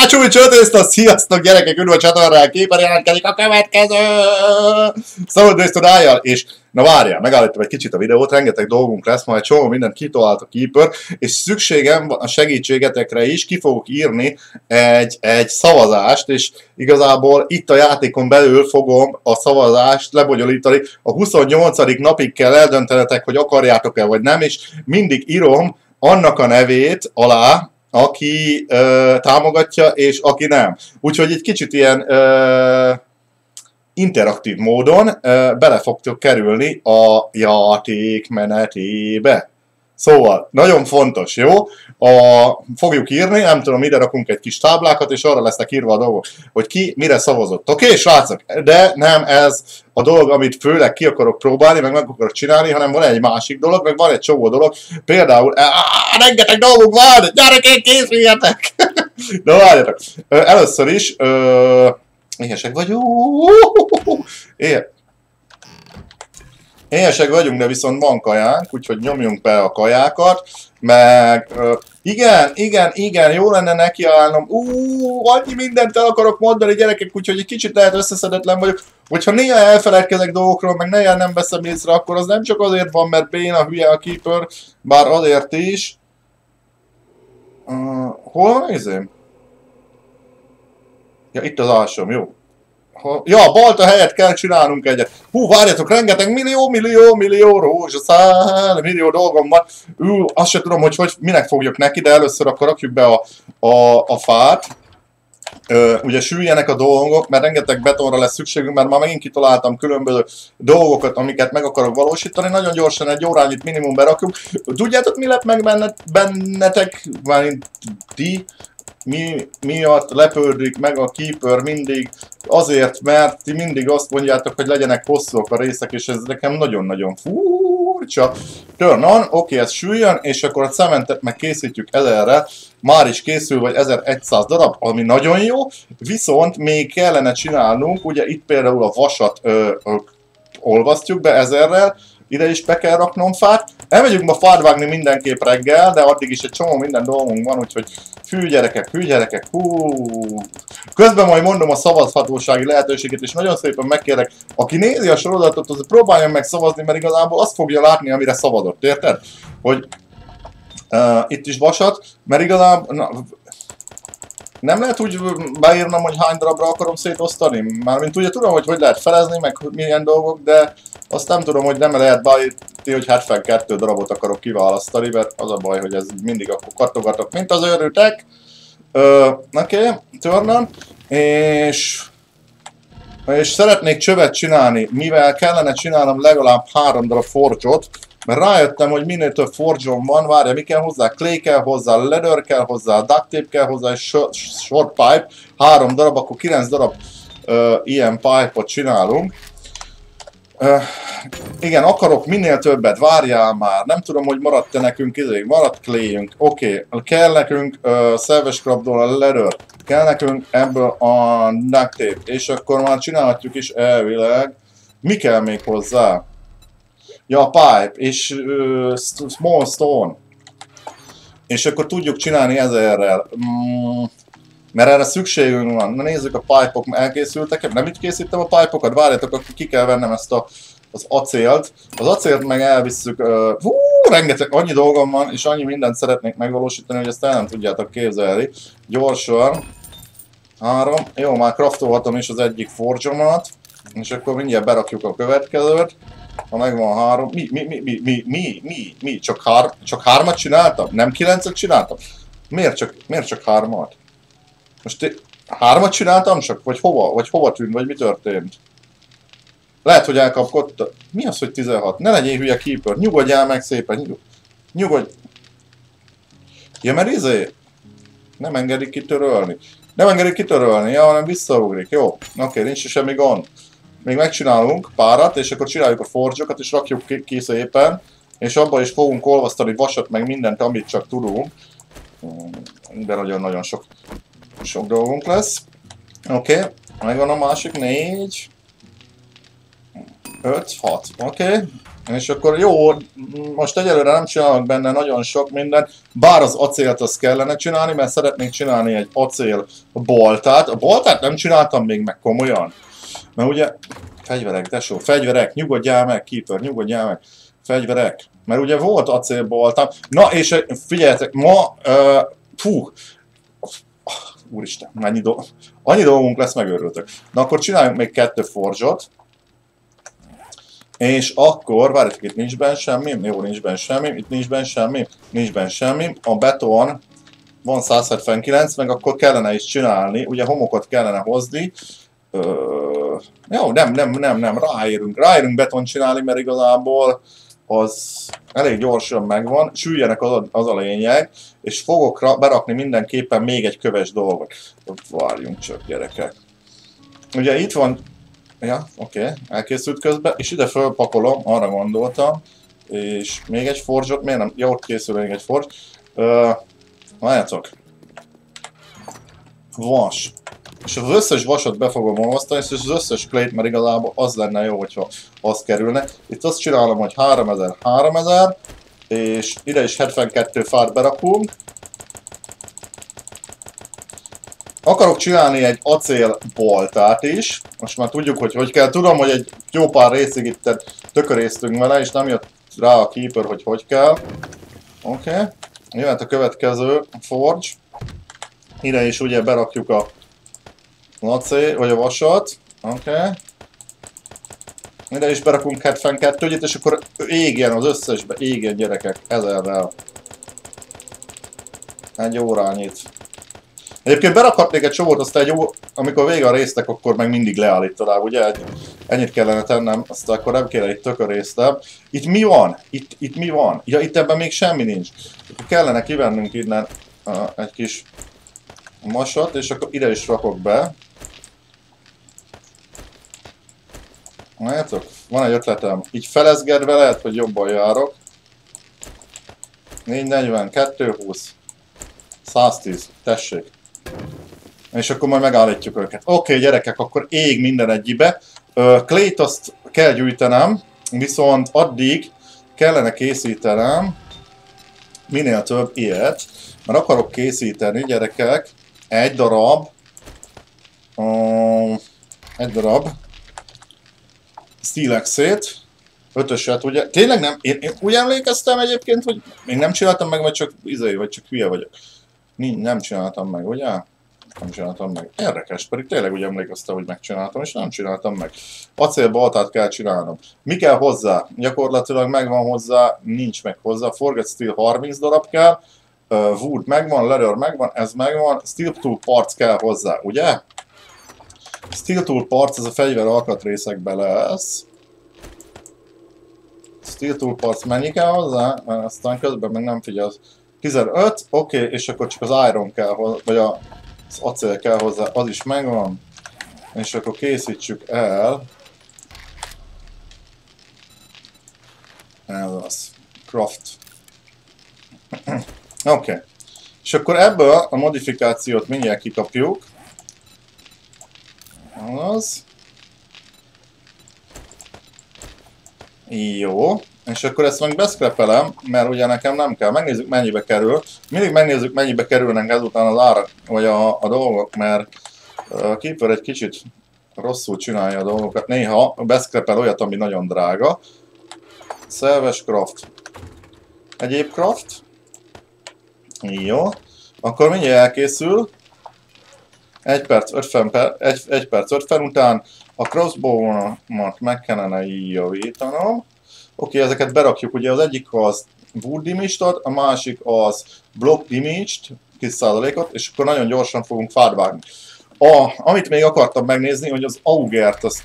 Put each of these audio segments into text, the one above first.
Kácsúj csötészta, sziasztok gyerekek, üdv a csatornán, képen jelentkezik a következő Szabad rájjal, és na várjál, megállítom egy kicsit a videót, rengeteg dolgunk lesz, majd csomó mindent kitalált a Keeper, és szükségem van a segítségetekre is, ki fogok írni egy, egy szavazást, és igazából itt a játékon belül fogom a szavazást lebonyolítani, a 28. napig kell eldöntenetek, hogy akarjátok-e vagy nem, és mindig írom annak a nevét alá, aki ö, támogatja, és aki nem. Úgyhogy egy kicsit ilyen ö, interaktív módon ö, bele fogtok kerülni a játék menetébe. Szóval, nagyon fontos, jó? A, fogjuk írni, nem tudom, ide rakunk egy kis táblákat, és arra lesznek írva a dolgok, hogy ki mire szavazott. Oké, okay, srácok? De nem ez a dolog, amit főleg ki akarok próbálni, meg meg akarok csinálni, hanem van egy másik dolog, meg van egy csomó dolog. Például, á, rengeteg dolgok van, gyerekek, készüljetek! Na várjatok. Először is, ö, éhesek vagyunk. Éhe. Éhesek vagyunk, de viszont van kajánk, úgyhogy nyomjunk be a kajákat, meg igen, igen, igen, jó lenne nekiállnom, ú, annyi mindent el akarok mondani gyerekek, úgyhogy egy kicsit lehet összeszedetlen vagyok, hogyha néha elfeledkezek dolgokról, meg néha nem veszem észre, akkor az nem csak azért van, mert béna hülye a keeper, bár azért is. Uh, hol van nézém? Ja, itt az alsóm, jó. Ja, balta helyett kell csinálnunk egyet. Hú, várjatok, rengeteg millió, millió, millió rózsaszál, millió dolgom van. Ú, azt sem tudom, hogy, hogy minek fogjuk neki, de először akkor rakjuk be a, a, a fát. Ö, ugye süljenek a dolgok, mert rengeteg betonra lesz szükségünk, mert már megint kitaláltam különböző dolgokat, amiket meg akarok valósítani. Nagyon gyorsan egy órányit minimum berakjuk. Tudjátok, mi lett meg bennet, bennetek, már ti, mi miatt lepődik meg a Keeper mindig, azért, mert ti mindig azt mondjátok, hogy legyenek hosszúak a részek, és ez nekem nagyon-nagyon furcsa. Turn on, oké, okay, ez süljön, és akkor a cementet meg készítjük ezerre, már is készül, vagy 1100 darab, ami nagyon jó, viszont még kellene csinálnunk, ugye itt például a vasat ö, ö, olvasztjuk be ezerrel, ide is be kell raknom fát. Elmegyünk ma fát vágni mindenképp reggel, de addig is egy csomó minden dolgunk van, úgyhogy fű gyerekek, fű gyerekek, hú. Közben majd mondom a szavazhatósági lehetőséget, és nagyon szépen megkérek, aki nézi a sorozatot, az próbáljon meg szavazni, mert igazából azt fogja látni, amire szavazott, érted? Hogy uh, itt is vasat, mert igazából, na, nem lehet úgy beírnom, hogy hány darabra akarom szétosztani? Mármint ugye tudom, hogy hogy lehet felezni, meg milyen dolgok, de azt nem tudom, hogy nem lehet beírni, hogy 72 darabot akarok kiválasztani, mert az a baj, hogy ez mindig akkor kattogatok, mint az őrültek. Oké, okay, turn és és szeretnék csövet csinálni, mivel kellene csinálnom legalább három darab forcsot, mert rájöttem, hogy minél több forge van, várja, mi kell hozzá? Clay kell hozzá, leather kell hozzá, duct tape kell hozzá, és short pipe, három darab, akkor kilenc darab uh, ilyen pipe-ot csinálunk. Uh, igen, akarok minél többet, várjál már, nem tudom, hogy maradt-e nekünk izé, maradt clayünk, oké, okay. kell nekünk uh, Savage Crabból a leather, kell nekünk ebből a duct tape, és akkor már csinálhatjuk is elvileg. Mi kell még hozzá? Ja, pipe, és uh, small stone. És akkor tudjuk csinálni ezerrel. Mm, mert erre szükségünk van. Na nézzük, a pipe-ok elkészültek. Nem így készítem a pipe-okat? Várjátok, akkor ki kell vennem ezt a, az acélt. Az acélt meg elvisszük. Uh, hú, rengeteg, annyi dolgom van, és annyi mindent szeretnék megvalósítani, hogy ezt el nem tudjátok képzelni. Gyorsan. Három. Jó, már craftolhatom is az egyik forge És akkor mindjárt berakjuk a következőt. Ha megvan három, mi, mi, mi, mi, mi, mi, mi, mi, csak, hár, csak hármat csináltam? Nem kilencet csináltam? Miért csak, miért csak hármat? Most hármat csináltam csak? Vagy hova? Vagy hova tűnt? Vagy mi történt? Lehet, hogy elkapkodta. Mi az, hogy 16? Ne legyél hülye keeper. Nyugodjál meg szépen. Nyugod... Nyugodj. Ja, mert izé... Nem engedik kitörölni. Nem engedik kitörölni, ja, hanem visszaugrik. Jó. Oké, okay, nincs semmi gond még megcsinálunk párat, és akkor csináljuk a forgyokat, és rakjuk ki, ki szépen, és abban is fogunk olvasztani vasat, meg mindent, amit csak tudunk. De nagyon-nagyon sok, sok dolgunk lesz. Oké, okay. megvan a másik négy. öt, hat. Oké. Okay. És akkor jó, most egyelőre nem csinálok benne nagyon sok mindent, bár az acélt azt kellene csinálni, mert szeretnék csinálni egy acél boltát. A boltát nem csináltam még meg komolyan. Mert ugye, fegyverek, tesó, fegyverek, nyugodjál meg, Keeper, nyugodjál meg, fegyverek. Mert ugye volt acélboltam. Na és figyeljetek, ma, uh, fú, úristen, mennyi do annyi dolgunk lesz, megőrültök. Na akkor csináljunk még kettő forzsot. És akkor, várjátok, itt nincs benne semmi, jó, nincs benne semmi, itt nincs benne semmi, nincs benne semmi. A beton van 179, meg akkor kellene is csinálni, ugye homokot kellene hozni. Ö, jó, nem, nem, nem, nem, ráérünk, ráérünk beton csinálni, mert igazából az elég gyorsan megvan, süljenek az a, az a lényeg, és fogok ra, berakni mindenképpen még egy köves dolgot. Várjunk csak, gyerekek. Ugye itt van Ja, oké, okay. elkészült közben, és ide fölpakolom, arra gondoltam, és még egy forge miért nem? Ja, ott készül még egy forge. Uh, várjátok. Vas. És az összes vasat be fogom olvasztani, és az összes plate, mert igazából az lenne jó, hogyha az kerülne. Itt azt csinálom, hogy 3000, 3000, és ide is 72 fát berakunk, Akarok csinálni egy acél boltát is. Most már tudjuk, hogy hogy kell. Tudom, hogy egy jó pár részig itt tökörésztünk vele, és nem jött rá a keeper, hogy hogy kell. Oké. Okay. Jöhet a következő forge. Ide is ugye berakjuk a acél, vagy a vasat. Oké. Okay. Ide is berakunk 72 et és akkor égjen az összesbe, égjen gyerekek, ezerrel. Egy órányit. Egyébként berakhatnék egy csomót, aztán egy jó, amikor vége a résztek, akkor meg mindig leállítanám, ugye? Ennyit kellene tennem, aztán akkor nem kéne itt tökörésztem. Itt mi van? Itt, itt mi van? Ja, itt ebben még semmi nincs. Akkor kellene kivennünk innen uh, egy kis masat, és akkor ide is rakok be. Látjátok? Van egy ötletem. Így felezgedve lehet, hogy jobban járok. 440, 220, 110, tessék. És akkor majd megállítjuk őket. Oké, okay, gyerekek, akkor ég minden egyibe. Clayt azt kell gyűjtenem, viszont addig kellene készítenem minél több ilyet, mert akarok készíteni, gyerekek, egy darab, uh, egy darab Stilexét, ötöset, ugye? Tényleg nem, én, én úgy emlékeztem egyébként, hogy még nem csináltam meg, vagy csak izai, vagy csak hülye vagyok. Nem csináltam meg, ugye? Nem csináltam meg. Érdekes, pedig tényleg úgy emlékeztem, hogy megcsináltam, és nem csináltam meg. Acélbaltát kell csinálnom. Mi kell hozzá? Gyakorlatilag megvan hozzá, nincs meg hozzá. Forget Steel 30 darab kell, uh, Wood megvan, Leather megvan, ez megvan, Steel Tool Parts kell hozzá, ugye? Steel Tool Parts, ez a fegyver alkatrészekbe lesz. Steel Tool Parts mennyi kell hozzá? Aztán közben meg nem figyelsz. 15, oké, okay, és akkor csak az iron kell, vagy a, az acél kell hozzá, az is megvan. És akkor készítsük el. Ez az. Craft. oké. Okay. És akkor ebből a modifikációt mindjárt kikapjuk. Az. Jó. És akkor ezt meg beszkrepelem, mert ugye nekem nem kell. Megnézzük mennyibe kerül. Mindig megnézzük mennyibe kerülnek ezután az árak, vagy a, a dolgok, mert a Keeper egy kicsit rosszul csinálja a dolgokat. Néha beszkrepel olyat, ami nagyon drága. Szerves craft. Egyéb craft. Jó. Akkor mindjárt elkészül. 1 perc 50 per, 1, 1 perc 50 után a crossbow-mat meg kellene javítanom. Oké, okay, ezeket berakjuk, ugye az egyik az wood image a másik az block image-t, 10%-ot, és akkor nagyon gyorsan fogunk fát. A, amit még akartam megnézni, hogy az augert, azt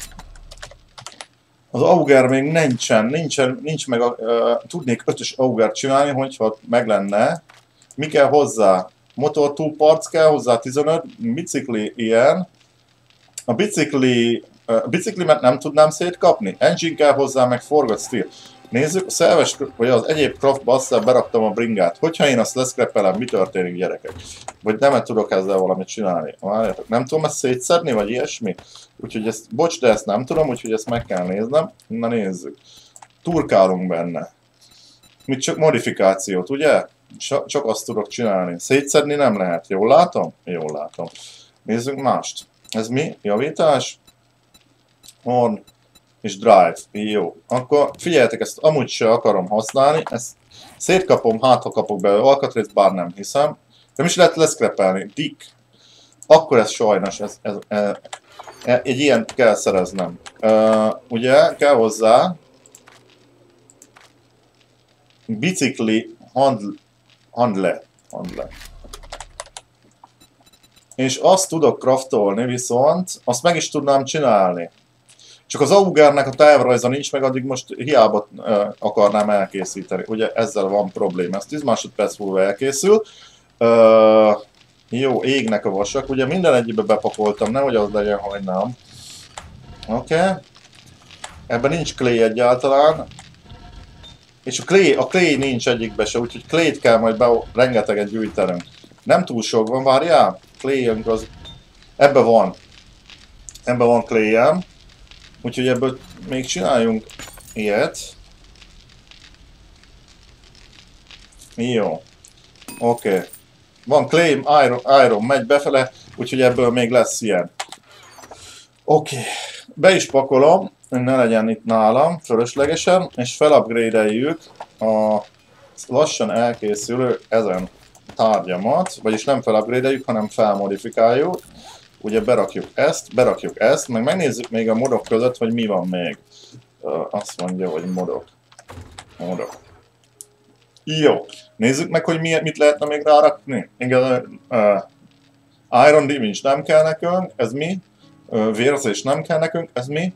az auger még nincsen, nincsen, nincs meg, a, uh, tudnék ötös augert csinálni, hogyha meg lenne. Mi kell hozzá? Motor two parts kell hozzá 15, bicikli ilyen. A bicikli a biciklimet nem tudnám szétkapni? Engine kell hozzá, meg forgat steel. Nézzük, a szerves, vagy az egyéb craftba aztán beraktam a bringát. Hogyha én azt leszkrepelem, mi történik gyerekek? Vagy nem tudok ezzel valamit csinálni? Várjátok, nem tudom ezt szétszedni, vagy ilyesmi? Úgyhogy ezt, bocs, de ezt nem tudom, úgyhogy ezt meg kell néznem. Na nézzük. turkálunk benne. Mit csak modifikációt, ugye? Csak azt tudok csinálni. Szétszedni nem lehet. Jól látom? Jól látom. Nézzük mást. Ez mi? Javítás? On és drive. Jó. Akkor figyeljetek, ezt amúgy se akarom használni. Ezt szétkapom, hát ha kapok belőle alkatrészt, bár nem hiszem. Nem is lehet leszkrepelni. Dick. Akkor ez sajnos, ez, ez, ez, ez, egy ilyen kell szereznem. Uh, ugye, kell hozzá bicikli handl, handle. handle. És azt tudok craftolni, viszont azt meg is tudnám csinálni. Csak az Augernek a távrajza nincs meg, addig most hiába uh, akarnám elkészíteni. Ugye ezzel van probléma. Ez 10 másodperc múlva elkészül. Uh, jó, égnek a vasak. Ugye minden egybe bepakoltam, nehogy az legyen hajnám. Oké. Okay. Ebben nincs clay egyáltalán. És a clay, a clay nincs egyikbe se, úgyhogy clay-t kell majd be rengeteget gyűjtenünk. Nem túl sok van, várjál? clay az... Ebbe van. Ebbe van clay -em. Úgyhogy ebből még csináljunk ilyet. Jó. Oké. Okay. Van claim, iron, iron megy befele, úgyhogy ebből még lesz ilyen. Oké. Okay. Be is pakolom, ne legyen itt nálam fölöslegesen, és felupgrade-eljük a lassan elkészülő ezen tárgyamat, vagyis nem felupgrade-eljük, hanem felmodifikáljuk. Ugye berakjuk ezt, berakjuk ezt, meg megnézzük még a modok között, hogy mi van még. Azt mondja, hogy modok. Modok. Jó, nézzük meg, hogy miért, mit lehetne még rárakni. Igen, uh, Iron Damage nem kell nekünk, ez mi? Uh, vérzés nem kell nekünk, ez mi?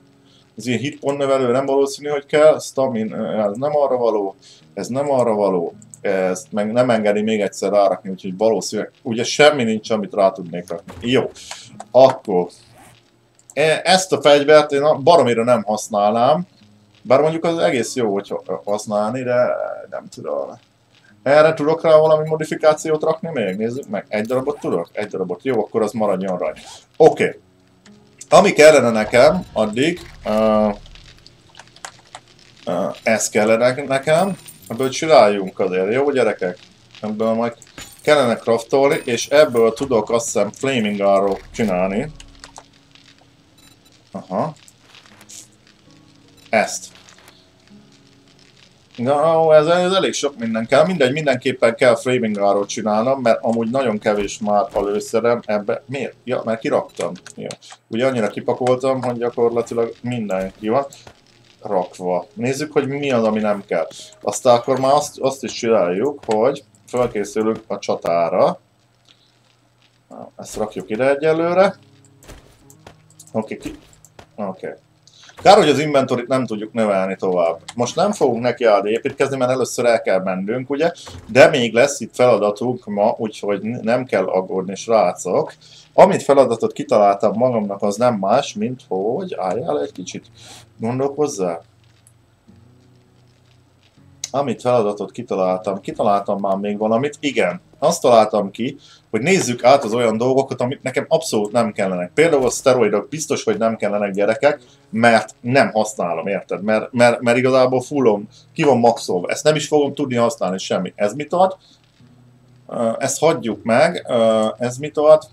Ez ilyen hitpont növelő nem valószínű, hogy kell. Stamin, ez nem arra való, ez nem arra való ezt meg nem engedi még egyszer rárakni, úgyhogy valószínűleg ugye semmi nincs, amit rá tudnék rakni. Jó, akkor e, ezt a fegyvert én baromira nem használnám, bár mondjuk az egész jó, hogy használni, de nem tudom. Erre tudok rá valami modifikációt rakni még? Nézzük meg. Egy darabot tudok? Egy darabot. Jó, akkor az maradjon raj. Oké. Okay. Ami kellene nekem, addig... Uh, uh, ez kellene nekem. Ebből csináljunk azért, jó gyerekek? Ebből majd kellene craftolni, és ebből tudok azt hiszem Flaming Arrow csinálni. Aha. Ezt. Na, ez, ez elég sok minden kell. Mindegy, mindenképpen kell Flaming Arrow csinálnom, mert amúgy nagyon kevés már a lőszerem ebbe. Miért? Ja, mert kiraktam. Jó. Ugye annyira kipakoltam, hogy gyakorlatilag minden ki van rakva. Nézzük, hogy mi az, ami nem kell. Aztán akkor már azt, azt is csináljuk, hogy felkészülünk a csatára. Ezt rakjuk ide egyelőre. Oké, okay, Oké. Okay. Kár, hogy az inventorit nem tudjuk növelni tovább. Most nem fogunk neki állni építkezni, mert először el kell mennünk, ugye? De még lesz itt feladatunk ma, úgyhogy nem kell aggódni, srácok. Amit feladatot kitaláltam magamnak, az nem más, mint hogy álljál egy kicsit. Gondolkozzál. Amit feladatot kitaláltam, kitaláltam már még valamit, igen, azt találtam ki, hogy nézzük át az olyan dolgokat, amit nekem abszolút nem kellenek. Például a szteroidok biztos, hogy nem kellenek gyerekek, mert nem használom, érted? Mert, mert, mert igazából fullom, ki van maxolva. Ezt nem is fogom tudni használni semmi. Ez mit ad? Ezt hagyjuk meg. Ez mit ad?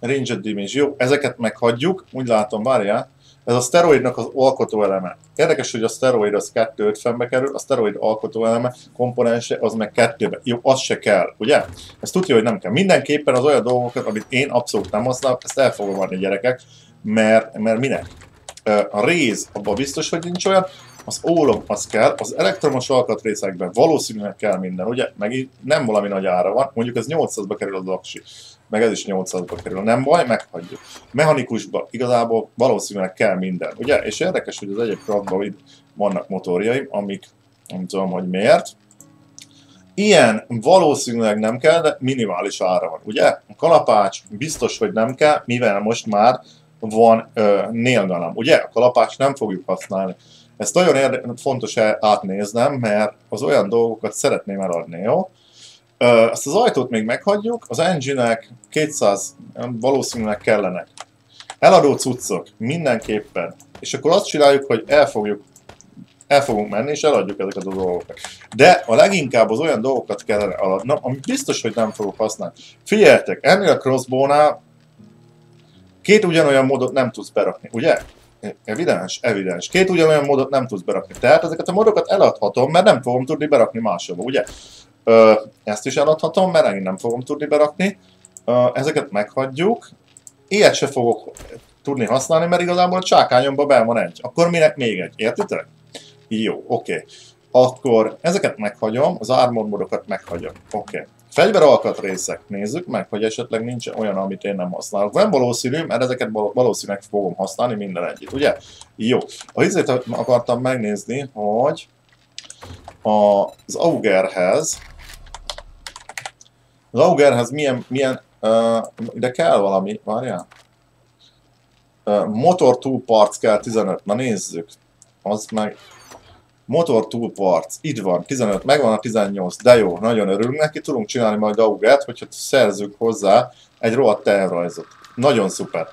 Ranged Damage. Jó, ezeket meghagyjuk. Úgy látom, várjál. Ez a szteroidnak az alkotóeleme. Érdekes, hogy a szteroid az 250-be kerül, a szteroid alkotóeleme komponense az meg kettőbe. Jó, az se kell, ugye? Ez tudja, hogy nem kell. Mindenképpen az olyan dolgokat, amit én abszolút nem használok, ezt el fogom adni gyerekek, mert, mert minek? A réz, abban biztos, hogy nincs olyan, az ólom az kell, az elektromos alkatrészekben valószínűleg kell minden, ugye? Meg nem valami nagy ára van, mondjuk ez 800-ba kerül az aksi meg ez is 800-ba kerül. Nem baj, meghagyjuk. Mechanikusba igazából valószínűleg kell minden, ugye? És érdekes, hogy az egyéb kratban vannak motorjaim, amik nem tudom, hogy miért. Ilyen valószínűleg nem kell, de minimális ára van, ugye? A kalapács biztos, hogy nem kell, mivel most már van uh, nélganam, ugye? A kalapács nem fogjuk használni. Ezt nagyon fontos átnéznem, mert az olyan dolgokat szeretném eladni, jó? Ezt az ajtót még meghagyjuk, az engine-ek 200 valószínűleg kellenek. Eladó cuccok, mindenképpen. És akkor azt csináljuk, hogy el fogjuk El fogunk menni, és eladjuk ezeket a dolgokat. De a leginkább az olyan dolgokat kellene eladnom, ami biztos, hogy nem fogok használni. Figyeljetek, ennél a crossbow-nál két ugyanolyan módot nem tudsz berakni, ugye? Evidens? Evidens. Két ugyanolyan módot nem tudsz berakni. Tehát ezeket a módokat eladhatom, mert nem fogom tudni berakni máshova, ugye? Ö, ezt is eladhatom, mert én nem fogom tudni berakni. Ö, ezeket meghagyjuk. Ilyet se fogok tudni használni, mert igazából a csákányomban be van egy. Akkor minek még egy? Értitek? Jó, oké. Okay. Akkor ezeket meghagyom, az armor modokat meghagyom. Oké. Okay. Fegyveralkatrészek, nézzük meg, hogy esetleg nincs olyan, amit én nem használok. Nem valószínű, mert ezeket valószínűleg fogom használni minden együtt, ugye? Jó. A izét akartam megnézni, hogy az Augerhez az Augerhez milyen, milyen uh, ide kell valami, várjál? Uh, motor tool parts kell 15, na nézzük. Az meg Motor Tool Parts, itt van, 15, megvan a 18, de jó, nagyon örülünk neki, tudunk csinálni majd augert, hogyha szerzünk hozzá egy rohadt tervrajzot. Nagyon szuper.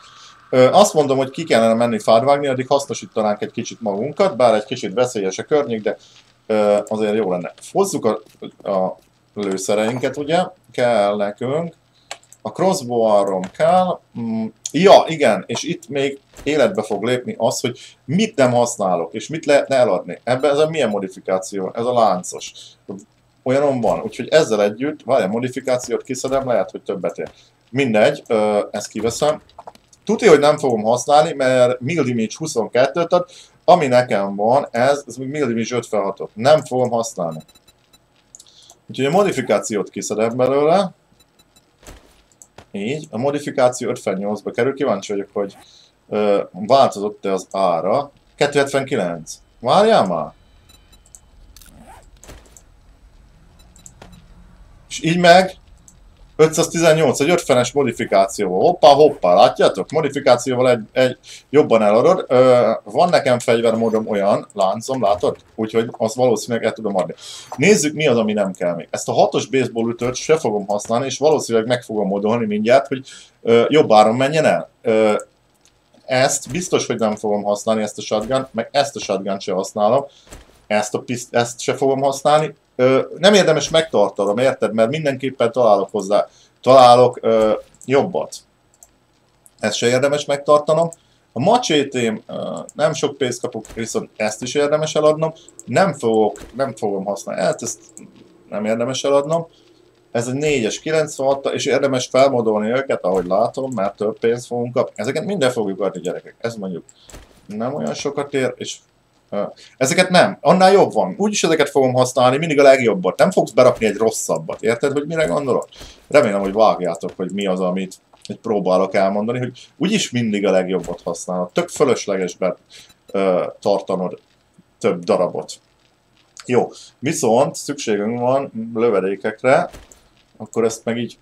Ö, azt mondom, hogy ki kellene menni fádvágni, addig hasznosítanánk egy kicsit magunkat, bár egy kicsit veszélyes a környék, de ö, azért jó lenne. Hozzuk a, a lőszereinket, ugye, kell nekünk, a crossbow arrom kell. Mm, ja, igen, és itt még életbe fog lépni az, hogy mit nem használok, és mit lehetne eladni. Ebben ez a milyen modifikáció? Ez a láncos. Olyanom van, úgyhogy ezzel együtt, várj, modifikációt kiszedem, lehet, hogy többet ér. Mindegy, ezt kiveszem. Tudja, hogy nem fogom használni, mert Mildimage 22-t ad, ami nekem van, ez, ez még Mildimage 56-ot. Nem fogom használni. Úgyhogy a modifikációt kiszedem belőle. Így, a modifikáció 58-ba kerül, kíváncsi vagyok, hogy ö, változott-e az ára. 279. Várjál már! És így meg 518, egy 50-es modifikációval. Hoppá, hoppá, látjátok? Modifikációval egy, egy jobban eladod. Ö, van nekem fegyvermódom olyan, láncom, látod? Úgyhogy azt valószínűleg el tudom adni. Nézzük mi az, ami nem kell még. Ezt a hatos baseball ütőt se fogom használni, és valószínűleg meg fogom modolni mindjárt, hogy ö, jobb áron menjen el. Ö, ezt biztos, hogy nem fogom használni, ezt a shotgun, meg ezt a shotgun se használom. Ezt, a piszt, ezt se fogom használni nem érdemes megtartanom, érted? Mert mindenképpen találok hozzá, találok ö, jobbat. Ezt se érdemes megtartanom. A macsétém nem sok pénzt kapok, viszont ezt is érdemes eladnom. Nem fogok, nem fogom használni. Hát ezt nem érdemes eladnom. Ez egy 4-es 96 és érdemes felmodolni őket, ahogy látom, mert több pénzt fogunk kapni. Ezeket minden fogjuk adni gyerekek. Ez mondjuk nem olyan sokat ér, és Ezeket nem. Annál jobb van. Úgyis ezeket fogom használni, mindig a legjobbat. Nem fogsz berakni egy rosszabbat. Érted, hogy mire gondolok? Remélem, hogy vágjátok, hogy mi az, amit próbálok elmondani, hogy úgyis mindig a legjobbat használod. Tök fölösleges be ö, tartanod több darabot. Jó, viszont szükségünk van lövedékekre, akkor ezt meg így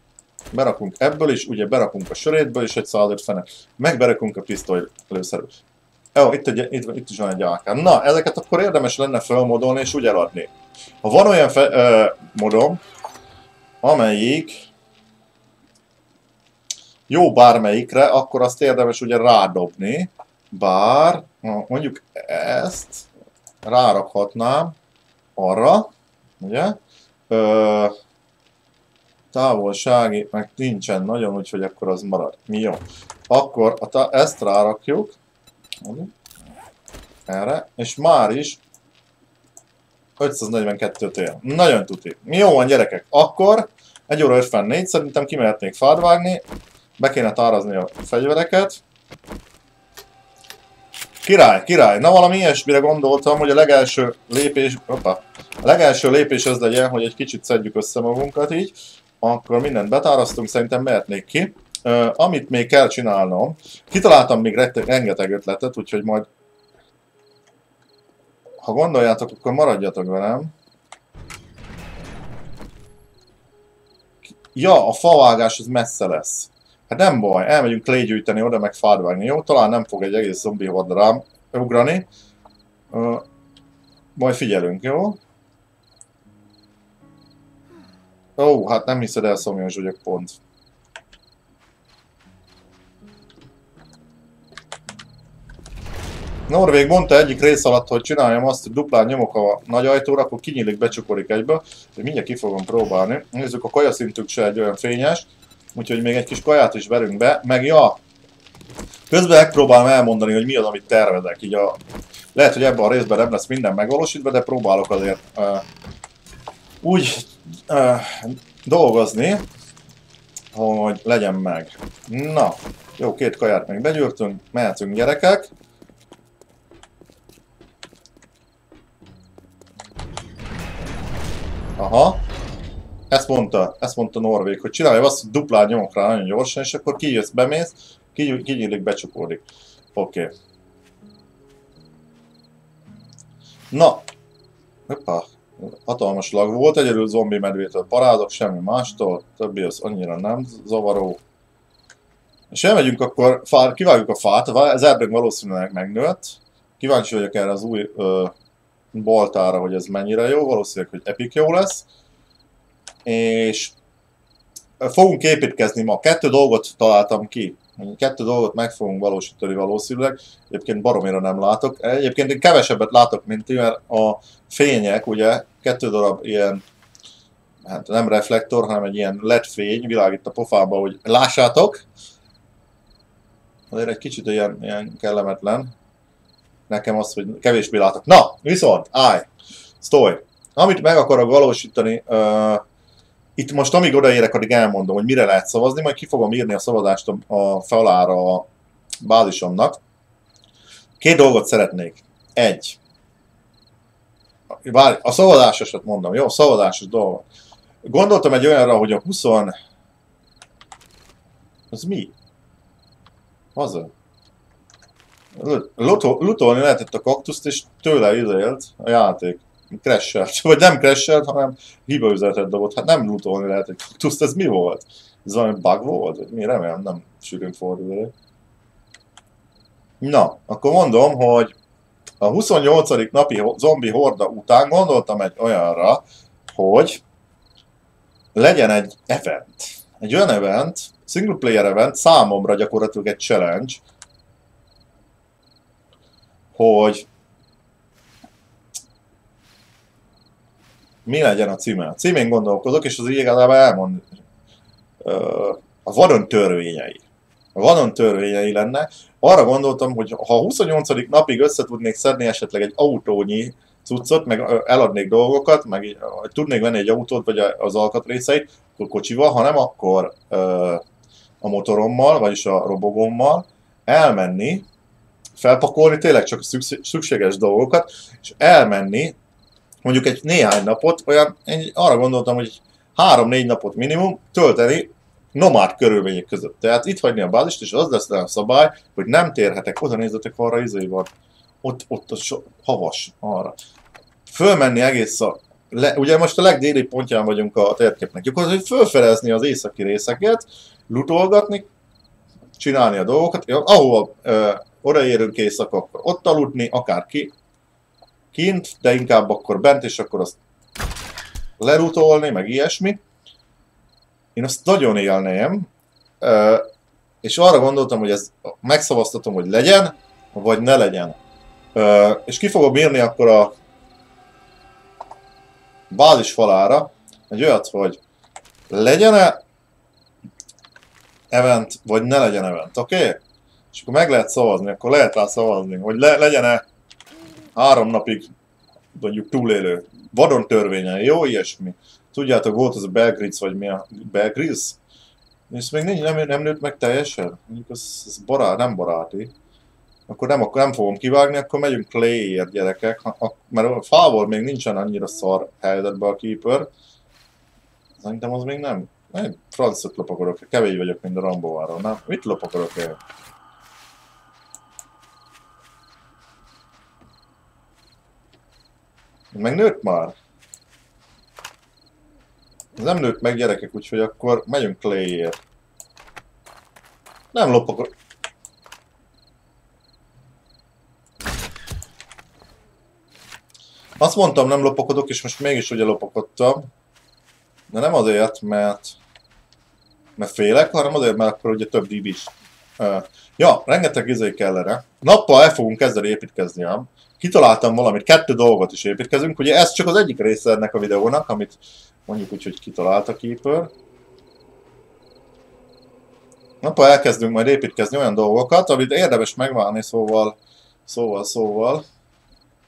berakunk ebből is, ugye berakunk a sörétből is egy 150-et, meg berakunk a pisztoly Jó, itt, egy, itt, itt is van egy AK. Na, ezeket akkor érdemes lenne felmodolni és úgy eladni. Ha van olyan fe, ö, modom, amelyik jó bármelyikre, akkor azt érdemes ugye rádobni. Bár, mondjuk ezt rárakhatnám arra, ugye? Ö, távolsági, meg nincsen nagyon, úgyhogy akkor az marad. Mi jó? Akkor a ezt rárakjuk, erre, és már is 542 ér. Nagyon tuti. Jó van gyerekek, akkor 1 óra 54, szerintem kimehetnék fádvágni, be kéne tárazni a fegyvereket. Király, király. Na valami ilyesmire gondoltam, hogy a legelső lépés, opa, a legelső lépés az legyen, hogy egy kicsit szedjük össze magunkat így. Akkor mindent betárasztunk, szerintem mehetnék ki. Amit még kell csinálnom, kitaláltam még rengeteg ötletet, úgyhogy majd ha gondoljátok, akkor maradjatok velem. Ja, a favágás az messze lesz. Hát nem baj, elmegyünk légyűjteni oda, meg fát vágni. Jó, talán nem fog egy egész zombi hord rám ugrani. Uh, majd figyelünk, jó? Ó, hát nem hiszed el, szomjas vagyok pont. Norvég mondta egyik rész alatt, hogy csináljam azt, hogy duplán nyomok a nagy ajtóra, akkor kinyílik, becsukolik egybe. De mindjárt ki fogom próbálni. Nézzük, a kajaszintük se egy olyan fényes. Úgyhogy még egy kis kaját is verünk be. Meg ja, közben megpróbálom elmondani, hogy mi az, amit tervezek. Így a... Lehet, hogy ebben a részben nem lesz minden megvalósítva, de próbálok azért uh, úgy uh, dolgozni, hogy legyen meg. Na, jó, két kaját meg begyűrtünk, mehetünk gyerekek. Aha. Ezt mondta, ezt mondta Norvég, hogy csinálja azt, hogy duplán nyomok rá nagyon gyorsan, és akkor kijössz, bemész, kinyílik, becsukódik. Oké. Okay. Na. Hoppa. Hatalmas lag volt, egyedül zombi medvétől parázok, semmi mástól, többi az annyira nem zavaró. És elmegyünk akkor, fár, kivágjuk a fát, az erdőnk valószínűleg megnőtt. Kíváncsi vagyok erre az új ö, boltára, hogy ez mennyire jó, valószínűleg, hogy epic jó lesz. És fogunk építkezni ma. Kettő dolgot találtam ki. Kettő dolgot meg fogunk valósítani valószínűleg. Egyébként baromira nem látok. Egyébként én kevesebbet látok, mint ti, mert a fények, ugye, kettő darab ilyen, hát nem reflektor, hanem egy ilyen LED fény világít a pofába, hogy lássátok. Azért egy kicsit ilyen, ilyen kellemetlen nekem az, hogy kevésbé látok. Na, viszont, állj, sztolj. Amit meg akarok valósítani, uh, itt most amíg odaérek, addig elmondom, hogy mire lehet szavazni, majd ki fogom írni a szavazást a falára a bázisomnak. Két dolgot szeretnék. Egy. Várj, a szavazásosat mondom, jó? Szavazásos dolgot. Gondoltam egy olyanra, hogy a 20... Az mi? Haza? Lutolni lehetett a kaktuszt, és tőle izélt a játék. Crashelt. Vagy nem crashelt, hanem hibaüzenetet dobott. Hát nem lutolni lehet egy kaktuszt, ez mi volt? Ez valami bug volt? Mi remélem nem sűrűn fordul. Na, akkor mondom, hogy a 28. napi zombi horda után gondoltam egy olyanra, hogy legyen egy event. Egy olyan event, single player event, számomra gyakorlatilag egy challenge, hogy mi legyen a címe. A címén gondolkozok, és az igazából elmond a vadon törvényei. A vadon törvényei lenne. Arra gondoltam, hogy ha a 28. napig össze tudnék szedni esetleg egy autónyi cuccot, meg eladnék dolgokat, meg tudnék venni egy autót, vagy az alkatrészeit, akkor kocsival, ha nem, akkor a motorommal, vagyis a robogommal elmenni, felpakolni tényleg csak a szükséges dolgokat, és elmenni mondjuk egy néhány napot, olyan, én arra gondoltam, hogy három-négy napot minimum tölteni nomád körülmények között. Tehát itt hagyni a bázist, és az lesz a szabály, hogy nem térhetek, oda nézzetek arra, izé van, ott, ott a so, havas, arra. Fölmenni egész a le, ugye most a legdéli pontján vagyunk a térképnek. Akkor hogy fölfelezni az északi részeket, lutolgatni, csinálni a dolgokat, ahol ö, odaérünk éjszaka, akkor ott aludni, akár ki, kint, de inkább akkor bent, és akkor azt lerutolni, meg ilyesmi. Én azt nagyon élném, és arra gondoltam, hogy ez megszavaztatom, hogy legyen, vagy ne legyen. És ki fogom írni akkor a bázis falára egy olyat, hogy legyen-e event, vagy ne legyen event, oké? Okay? És akkor meg lehet szavazni, akkor lehet rá szavazni, hogy le, legyen-e három napig mondjuk túlélő. Vadon törvényen, jó ilyesmi. Tudjátok, volt az a Belgrids, vagy mi a Belgrids? És még nincs, nem, nem nőtt meg teljesen? Mondjuk az, az barát, nem baráti. Akkor nem, akkor nem fogom kivágni, akkor megyünk Clayért, gyerekek. Ha, mert a fával még nincsen annyira szar helyzetben a Keeper. Szerintem az még nem. Én francot lopakodok, kevés vagyok, mint a Rambováról, nem? Mit lopakodok én? Meg nőtt már. Ez nem nőtt meg gyerekek, úgyhogy akkor megyünk Clayért. Nem lopok. Azt mondtam, nem lopakodok, és most mégis ugye lopakodtam. De nem azért, mert, mert félek, hanem azért, mert akkor ugye több is Uh, ja, rengeteg izé erre. Nappal el fogunk kezdeni építkezni, ám. Kitaláltam valamit, kettő dolgot is építkezünk. Ugye ez csak az egyik része ennek a videónak, amit mondjuk úgy, hogy kitalált a Keeper. Nappal elkezdünk majd építkezni olyan dolgokat, amit érdemes megválni, szóval, szóval, szóval.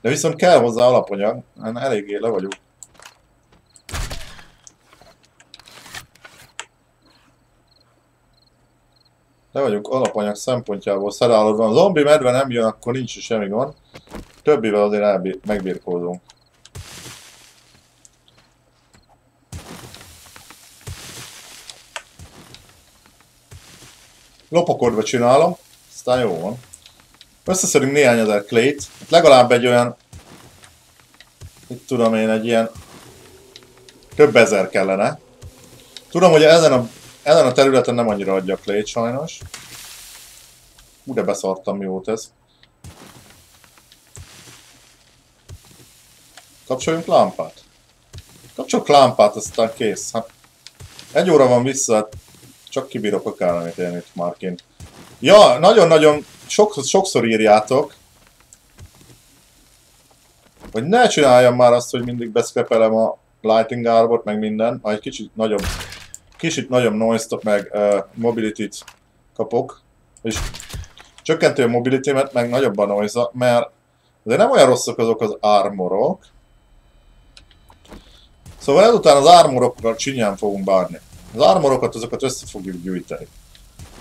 De viszont kell hozzá alapanyag, eléggé le vagyok Le vagyunk alapanyag szempontjából szerállodva. A zombi medve nem jön, akkor nincs semmi gond. Többivel azért elbír, megbírkózunk. Lopakodva csinálom, aztán jó van. Összeszedünk néhány ezer klét, legalább egy olyan, itt tudom én, egy ilyen több ezer kellene. Tudom, hogy ezen a ezen a területen nem annyira adja a sajnos. Hú, de beszartam, mi volt ez. Kapcsoljunk lámpát. Kapcsoljuk lámpát, aztán kész. Hát, egy óra van vissza, hát csak kibírok akármit én itt már kint. Ja, nagyon-nagyon sok, sokszor írjátok, hogy ne csináljam már azt, hogy mindig beszkrepelem a lighting arbot, meg minden, majd egy kicsit nagyobb kicsit nagyobb noise-t, meg uh, mobility-t kapok, és csökkentő a mobility meg nagyobb a noise mert de nem olyan rosszak azok az armorok. Szóval ezután az armorokkal csinyán fogunk bárni. Az armorokat azokat össze fogjuk gyűjteni.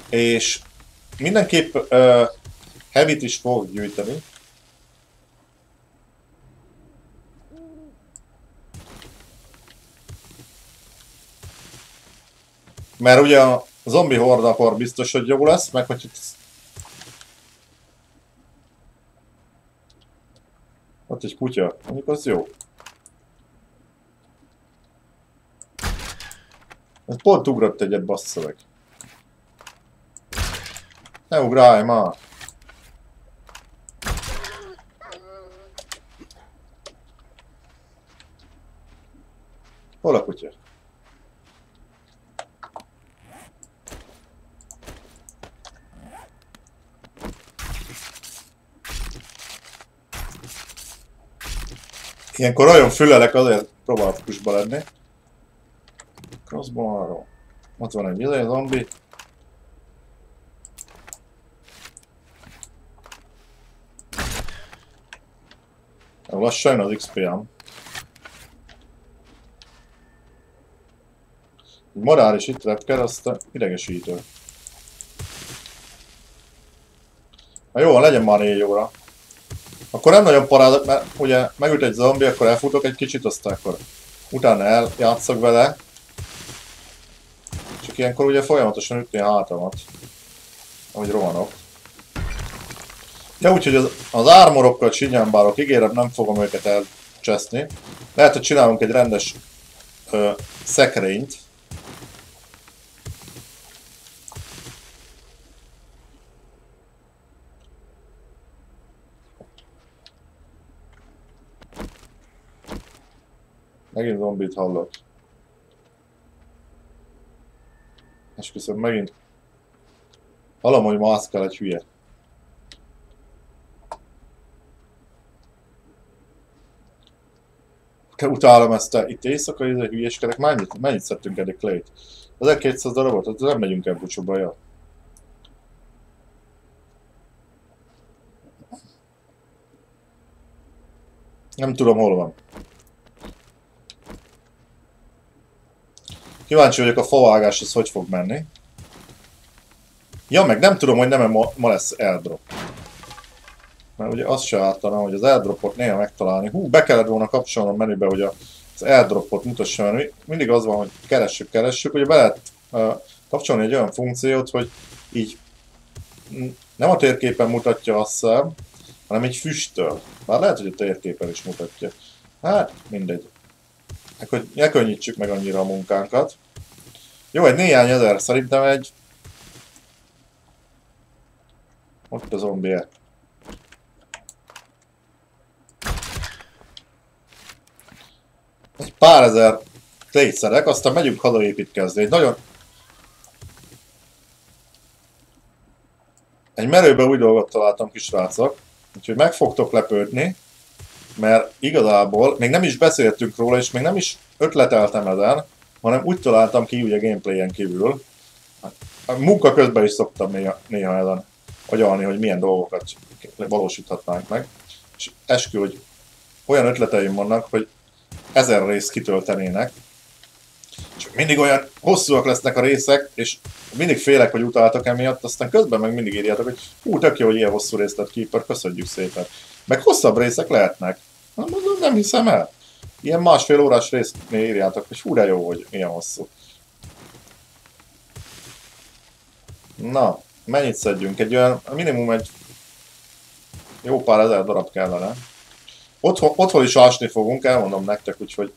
És mindenképp uh, heavy is fog gyűjteni. Mert ugye a zombi hordakor biztos, hogy jó lesz, meg hogy Ott egy kutya, mondjuk az jó. Ez pont ugrott egyet, bassza meg. Ne ugrálj már! Hol a kutya? Ilyenkor nagyon fülelek, azért próbálok kusba lenni. Crossbow Ott van egy izé, zombi. Lassan az XP-am. Egy madár is itt repkel, azt idegesítő. Na jó, legyen már 4 óra. Akkor nem nagyon parázok, mert ugye megüt egy zombi, akkor elfutok egy kicsit, aztán akkor utána eljátszok vele. Ilyenkor ugye folyamatosan ütni a hátamat. Ahogy rohanok. Ja, úgyhogy az, az ármorokkal csinyámbálok, ígérem nem fogom őket elcseszni. Lehet, hogy csinálunk egy rendes ö, szekrényt, Megint zombit hallok. És köszönöm megint. Hallom, hogy mászkál egy hülye. Utálom ezt a... Itt éjszaka ez a hülyeskedek. Mennyit, mennyit szedtünk eddig Clay-t? 1200 darabot? Hát nem megyünk el bucsóba, ja. Nem tudom hol van. Kíváncsi vagyok a favágás, ez hogy fog menni. Ja, meg nem tudom, hogy nem -e ma, ma lesz airdrop. Mert ugye azt se ártana, hogy az airdropot néha megtalálni. Hú, be kellett volna kapcsolnom a menübe, hogy az airdropot mutassa, mert mindig az van, hogy keressük, keressük. Ugye be lehet uh, kapcsolni egy olyan funkciót, hogy így nem a térképen mutatja azt szem, hanem egy füsttől. Bár lehet, hogy a térképen is mutatja. Hát, mindegy hogy ne könnyítsük meg annyira a munkánkat. Jó, egy néhány ezer, szerintem egy... Ott a zombi -e. Egy pár ezer létszerek, aztán megyünk hazaépítkezni. Egy nagyon... Egy merőbe új dolgot találtam, kisrácok, úgyhogy meg fogtok lepődni, mert igazából még nem is beszéltünk róla, és még nem is ötleteltem ezen, hanem úgy találtam ki ugye gameplayen kívül. A munka közben is szoktam néha, néha ezen agyalni, hogy milyen dolgokat valósíthatnánk meg. És eskü, hogy olyan ötleteim vannak, hogy ezer részt kitöltenének, és mindig olyan hosszúak lesznek a részek, és mindig félek, hogy utáltak emiatt, aztán közben meg mindig írjátok, hogy hú, tök jó, hogy ilyen hosszú részt lett Keeper, köszönjük szépen. Meg hosszabb részek lehetnek. Nem, nem hiszem el. Ilyen másfél órás részt írjátok, és de jó, hogy ilyen hosszú. Na, mennyit szedjünk? Egy olyan, minimum egy jó pár ezer darab kellene. Otthon, otthon is ásni fogunk, elmondom nektek, úgyhogy...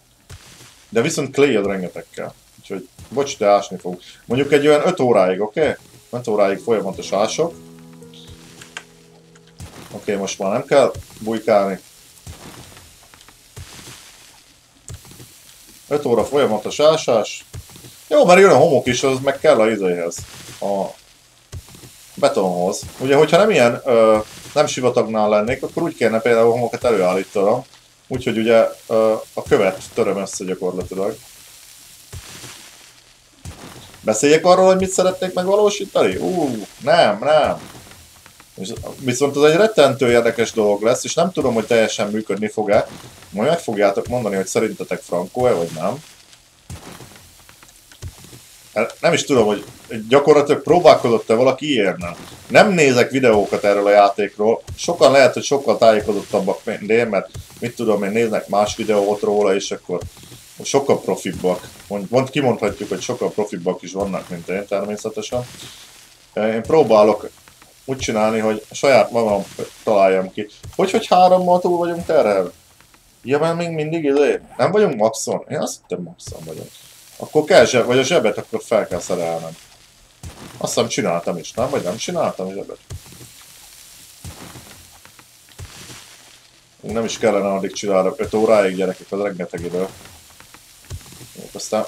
De viszont clay rengeteg kell. Úgyhogy, bocs, de ásni fogunk. Mondjuk egy olyan 5 óráig, oké? Okay? 5 óráig folyamatos ások. Oké, okay, most már nem kell bujkálni. 5 óra folyamatos ásás. Jó, mert jön a homok is, az meg kell a izéhez. A betonhoz. Ugye, hogyha nem ilyen, ö, nem sivatagnál lennék, akkor úgy kéne például a homokat előállítanom. Úgyhogy ugye ö, a követ töröm össze gyakorlatilag. Beszéljek arról, hogy mit szeretnék megvalósítani? Ú, nem, nem. Viszont az egy rettentő érdekes dolog lesz, és nem tudom, hogy teljesen működni fog-e. Majd meg fogjátok mondani, hogy szerintetek frankó-e, vagy nem. Hát nem is tudom, hogy gyakorlatilag próbálkozott-e valaki ilyennel. Nem nézek videókat erről a játékról. Sokan lehet, hogy sokkal tájékozottabbak, mint én, mert mit tudom én, néznek más videót róla, és akkor sokkal profibbak. Mond, mond, kimondhatjuk, hogy sokkal profibbak is vannak, mint én természetesen. Én próbálok úgy csinálni, hogy saját magam találjam ki. Hogy, hogy hárommal túl vagyunk terhelve? Ja, mert még mindig izé, nem vagyunk maxon? Én azt hittem maxon vagyok. Akkor kell zseb, vagy a zsebet akkor fel kell szerelnem. Azt hiszem csináltam is, nem? Vagy nem csináltam a zsebet? Nem is kellene addig csinálni 5 óráig gyerekek, az rengeteg idő. Aztán,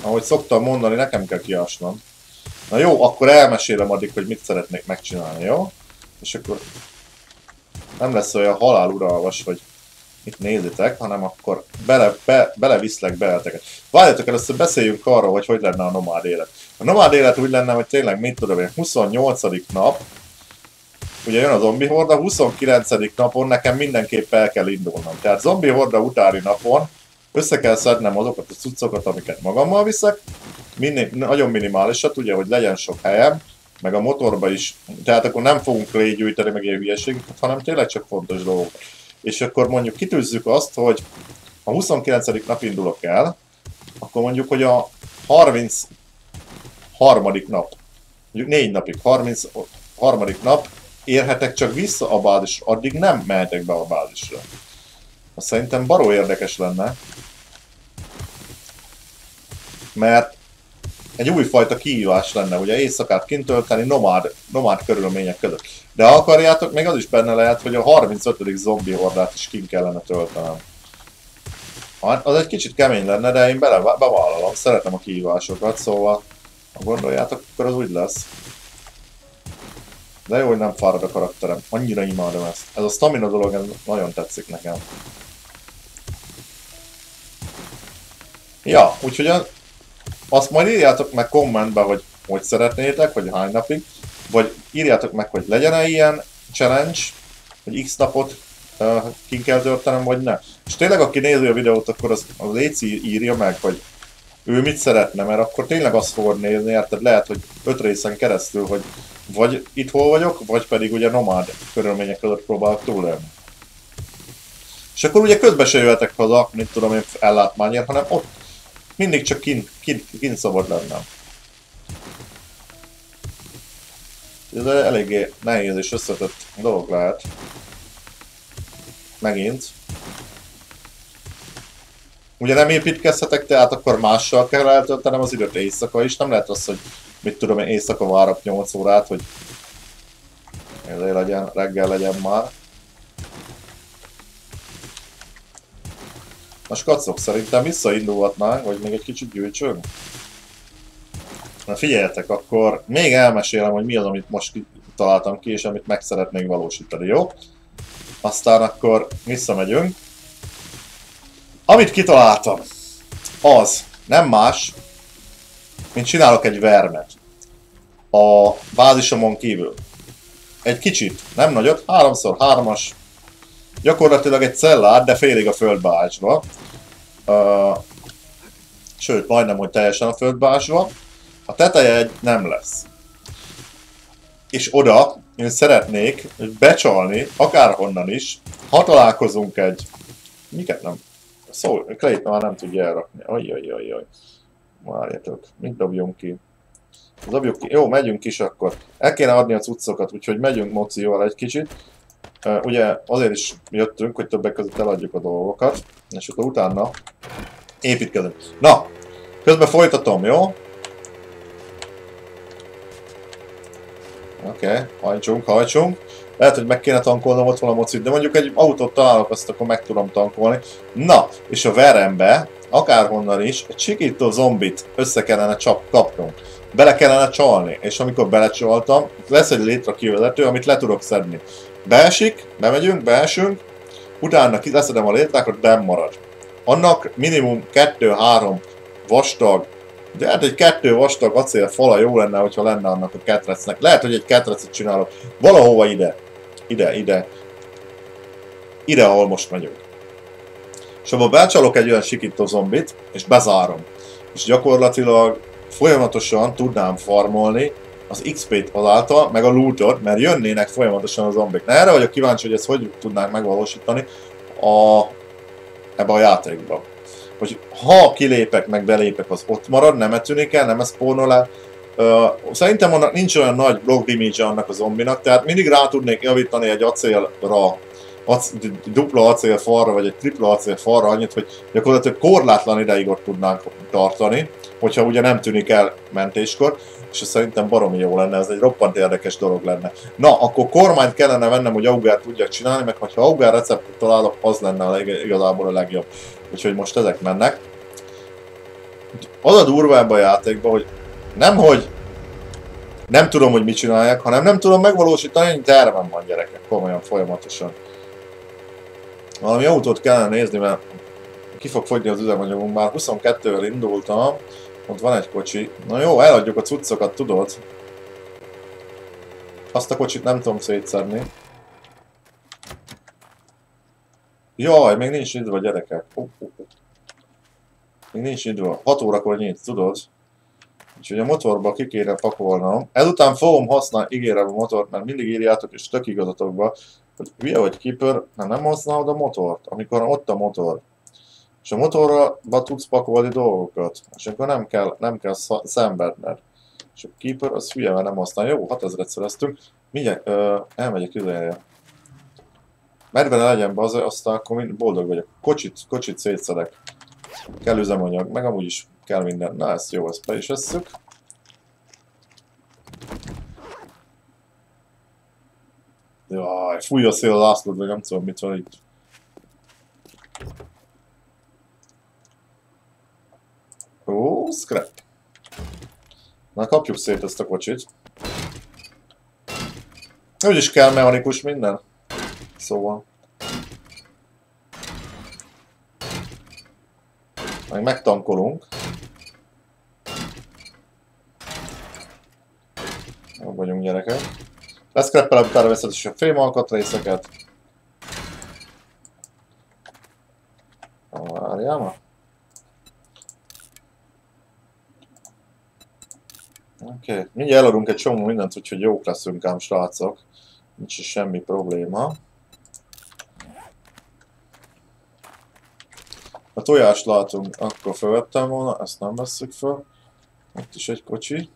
ahogy szoktam mondani, nekem kell kiásnom. Na jó, akkor elmesélem addig, hogy mit szeretnék megcsinálni, jó? És akkor nem lesz olyan haláluralmas, hogy itt nézitek, hanem akkor bele, be, beleviszlek beleteket. Várjatok, először beszéljünk arról, hogy hogy lenne a nomád élet. A nomád élet úgy lenne, hogy tényleg, mit tudom én, 28. nap, ugye jön a zombi horda, 29. napon nekem mindenképp el kell indulnom. Tehát zombi horda utáni napon össze kell szednem azokat a cuccokat, amiket magammal viszek, minim, nagyon minimálisat, ugye, hogy legyen sok helyem, meg a motorba is, tehát akkor nem fogunk légyűjteni meg ilyen hülyeségeket, hanem tényleg csak fontos dolgok. És akkor mondjuk kitűzzük azt, hogy a 29. nap indulok el, akkor mondjuk, hogy a 30 harmadik nap, mondjuk 4 napig, 30 harmadik nap érhetek csak vissza a bázis, addig nem mehetek be a bázisra. Azt szerintem baró érdekes lenne, mert egy újfajta kihívás lenne, ugye éjszakát kint tölteni nomád, nomád körülmények között. De ha akarjátok, még az is benne lehet, hogy a 35. zombi hordát is kint kellene töltenem. Hát, az egy kicsit kemény lenne, de én bele, bevállalom, szeretem a kihívásokat, szóval ha gondoljátok, akkor az úgy lesz. De jó, hogy nem fárad a karakterem. Annyira imádom ezt. Ez a stamina dolog ez nagyon tetszik nekem. Ja, úgyhogy azt majd írjátok meg kommentbe, hogy hogy szeretnétek, hogy hány napig, vagy írjátok meg, hogy legyen-e ilyen challenge, hogy x napot uh, ki kell töltenem, vagy ne. És tényleg, aki nézi a videót, akkor az, az Léci írja meg, hogy ő mit szeretne, mert akkor tényleg azt fogod nézni, érted? Lehet, hogy öt részen keresztül, hogy vagy itt hol vagyok, vagy pedig ugye nomád körülmények között próbálok túlélni. És akkor ugye közben se jöhetek haza, mint tudom én, ellátmányért, hanem ott mindig csak kint, kint, kint szabad lennem. Ez eléggé nehéz és összetett dolog lehet. Megint. Ugye nem építkezhetek, tehát akkor mással kell eltöltenem az időt éjszaka is. Nem lehet az, hogy mit tudom én éjszaka várok 8 órát, hogy ezért legyen, reggel legyen már. A skacok szerintem visszaindulhatnánk, vagy még egy kicsit gyűjtsünk? Na figyeljetek, akkor még elmesélem, hogy mi az, amit most találtam ki, és amit meg szeretnék valósítani, jó? Aztán akkor visszamegyünk. Amit kitaláltam, az nem más, mint csinálok egy vermet. A bázisomon kívül. Egy kicsit, nem nagyot, 3x3-as. Gyakorlatilag egy cellát, de félig a földbe ásva. Uh, sőt, majdnem, hogy teljesen a földbe ásva. A teteje egy nem lesz. És oda én szeretnék becsalni, akárhonnan is, ha találkozunk egy... Miket nem? Szó, Clayton már nem tudja elrakni. Ajjajajaj. Várjatok, mit dobjunk ki? Dobjuk ki. Jó, megyünk is akkor. El kéne adni a cuccokat, úgyhogy megyünk mocióval egy kicsit. Ugye azért is jöttünk, hogy többek között eladjuk a dolgokat, és akkor utána építkezünk. Na, közben folytatom, jó? Oké, okay, hajtsunk, hajtsunk. Lehet, hogy meg kéne tankolnom ott van a de mondjuk egy autót találok, azt akkor meg tudom tankolni. Na, és a verembe, akárhonnan is, egy sikító zombit össze kellene csap, kapnunk. Bele kellene csalni, és amikor belecsaltam, lesz egy létre kivezető, amit le tudok szedni. Beesik, bemegyünk, beesünk, utána leszedem a létrákat, benn marad. Annak minimum 2-3 vastag de hát egy kettő vastag acél fala jó lenne, hogyha lenne annak a ketrecnek. Lehet, hogy egy ketrecet csinálok. Valahova ide. Ide, ide. Ide, ahol most megyünk. És abban becsalok egy olyan sikító zombit, és bezárom. És gyakorlatilag folyamatosan tudnám farmolni az XP-t azáltal, meg a lootot, mert jönnének folyamatosan a zombik. Na erre vagyok kíváncsi, hogy ezt hogy tudnánk megvalósítani a, ebbe a játékba hogy ha kilépek, meg belépek, az ott marad, nem tűnik el, nem ez spónol el. Uh, szerintem annak nincs olyan nagy block damage annak a zombinak, tehát mindig rá tudnék javítani egy acélra, ac, dupla acél falra, vagy egy tripla acél falra annyit, hogy gyakorlatilag korlátlan ideig ott tudnánk tartani, hogyha ugye nem tűnik el mentéskor, és szerintem baromi jó lenne, ez egy roppant érdekes dolog lenne. Na, akkor kormányt kellene vennem, hogy Augár tudjak csinálni, meg ha Augár receptet találok, az lenne a leg, igazából a legjobb. Úgyhogy most ezek mennek. Az a durva ebben a játékban, hogy nem hogy nem tudom, hogy mit csinálják, hanem nem tudom megvalósítani, hogy tervem van gyerekek, komolyan, folyamatosan. Valami autót kellene nézni, mert ki fog fogyni az üzemanyagunk, már 22-vel indultam, ott van egy kocsi. Na jó, eladjuk a cuccokat, tudod? Azt a kocsit nem tudom szétszedni. Jaj, még nincs idő a gyerekek. Oh, oh, oh. Még nincs idő. 6 órakor nyit, tudod? Úgyhogy a motorba ki kéne pakolnom. Ezután fogom használni, ígérem a motort, mert mindig írjátok, és tök igazatokba, hogy hülye vagy Keeper, nem, nem használod a motort, amikor ott a motor. És a motorra be tudsz pakolni dolgokat, és akkor nem kell, nem kell szenvedned. És a Keeper az hülye, mert nem használja. Jó, 6000-et szereztünk. Mindjárt, ö, elmegyek idejére. Medve legyen be, az, aztán akkor boldog vagyok. Kocsit, kocsit szétszedek. Kell üzemanyag, meg amúgy is kell minden. Na, ezt jó, ezt be is vesszük. Jaj, fúj a szél lászlód, vagy nem tudom mit van itt. Ó, scrap. Na, kapjuk szét ezt a kocsit. Úgyis kell mechanikus minden. Szóval. Meg megtankolunk. Jó vagyunk gyerekek. Leszkreppelem, utána veszed is a fém alkatrészeket. Várjál már. Oké, okay. mindjárt eladunk egy csomó mindent, úgyhogy jók leszünk ám srácok. Nincs semmi probléma. A tojást látunk, akkor felvettem volna, ezt nem veszük fel. Ott is egy kocsi.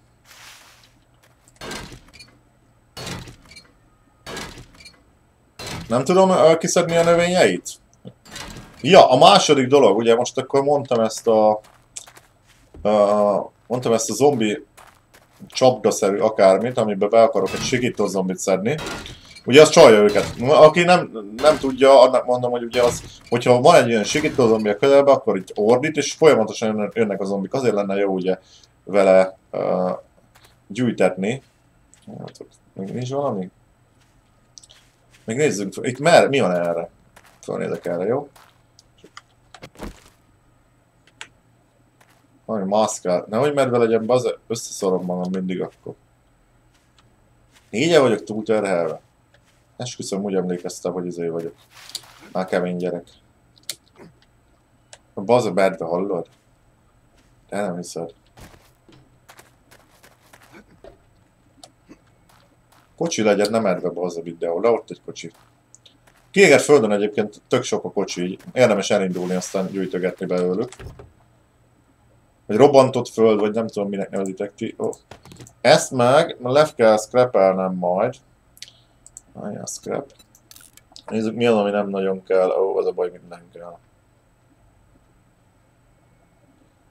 Nem tudom kiszedni a növényeit? Ja, a második dolog, ugye most akkor mondtam ezt a... Uh, mondtam ezt a zombi csapdaszerű akármit, amiben be akarok egy sikító zombit szedni. Ugye az csalja őket. Aki nem, nem tudja, annak mondom, hogy ugye az, hogyha van egy ilyen sikító zombi a közelben, akkor itt ordít, és folyamatosan jönnek a zombik. Azért lenne jó ugye vele uh, gyűjtetni. Még nincs valami? Még nézzünk, itt mer, mi van erre? Fölnézek erre, jó? Valami maszkát. Nehogy medve legyen, baze, összeszorom magam mindig akkor. Négyen vagyok túl terhelve. Esküszöm, úgy emlékeztem, hogy izé vagyok. Már kemény gyerek. A baza medve, hallod? De nem hiszed. Kocsi legyen, nem medve baza videó, de ott egy kocsi. Kiégett földön egyébként tök sok a kocsi, így érdemes elindulni, aztán gyűjtögetni belőlük. Vagy robbantott föld, vagy nem tudom minek nevezitek ti. Oh. Ezt meg le kell scrapelnem majd. a scrap. Nézzük mi az, ami nem nagyon kell. Ó, oh, az a baj, minden kell.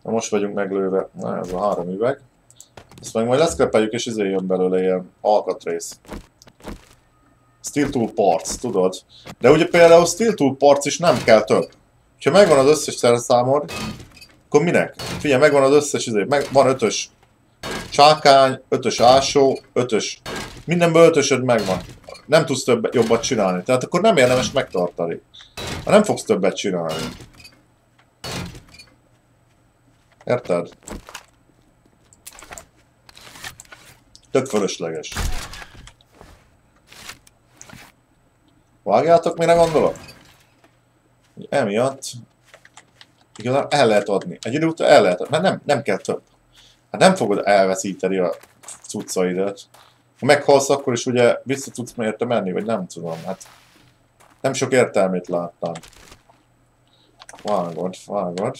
Na most vagyunk meglőve. Na, ez a három üveg. Ezt meg majd leszkrepeljük, és izé jön belőle ilyen alkatrész. Steel Tool Parts, tudod? De ugye például Steel Tool Parts is nem kell több. Ha megvan az összes szerszámod, akkor minek? Figyelj, megvan az összes izé, meg, van ötös csákány, ötös ásó, ötös, mindenből ötösöd megvan. Nem tudsz több jobbat csinálni, tehát akkor nem érdemes megtartani. Ha nem fogsz többet csinálni. Érted? Tök fölösleges. Vágjátok, mire gondolok? Emiatt igazán el lehet adni. Egy idő után el lehet adni, mert nem, nem kell több. Hát nem fogod elveszíteni a cuccaidat. Ha meghalsz, akkor is ugye vissza tudsz érte menni, vagy nem tudom. Hát nem sok értelmét láttam. Vágod, vágod.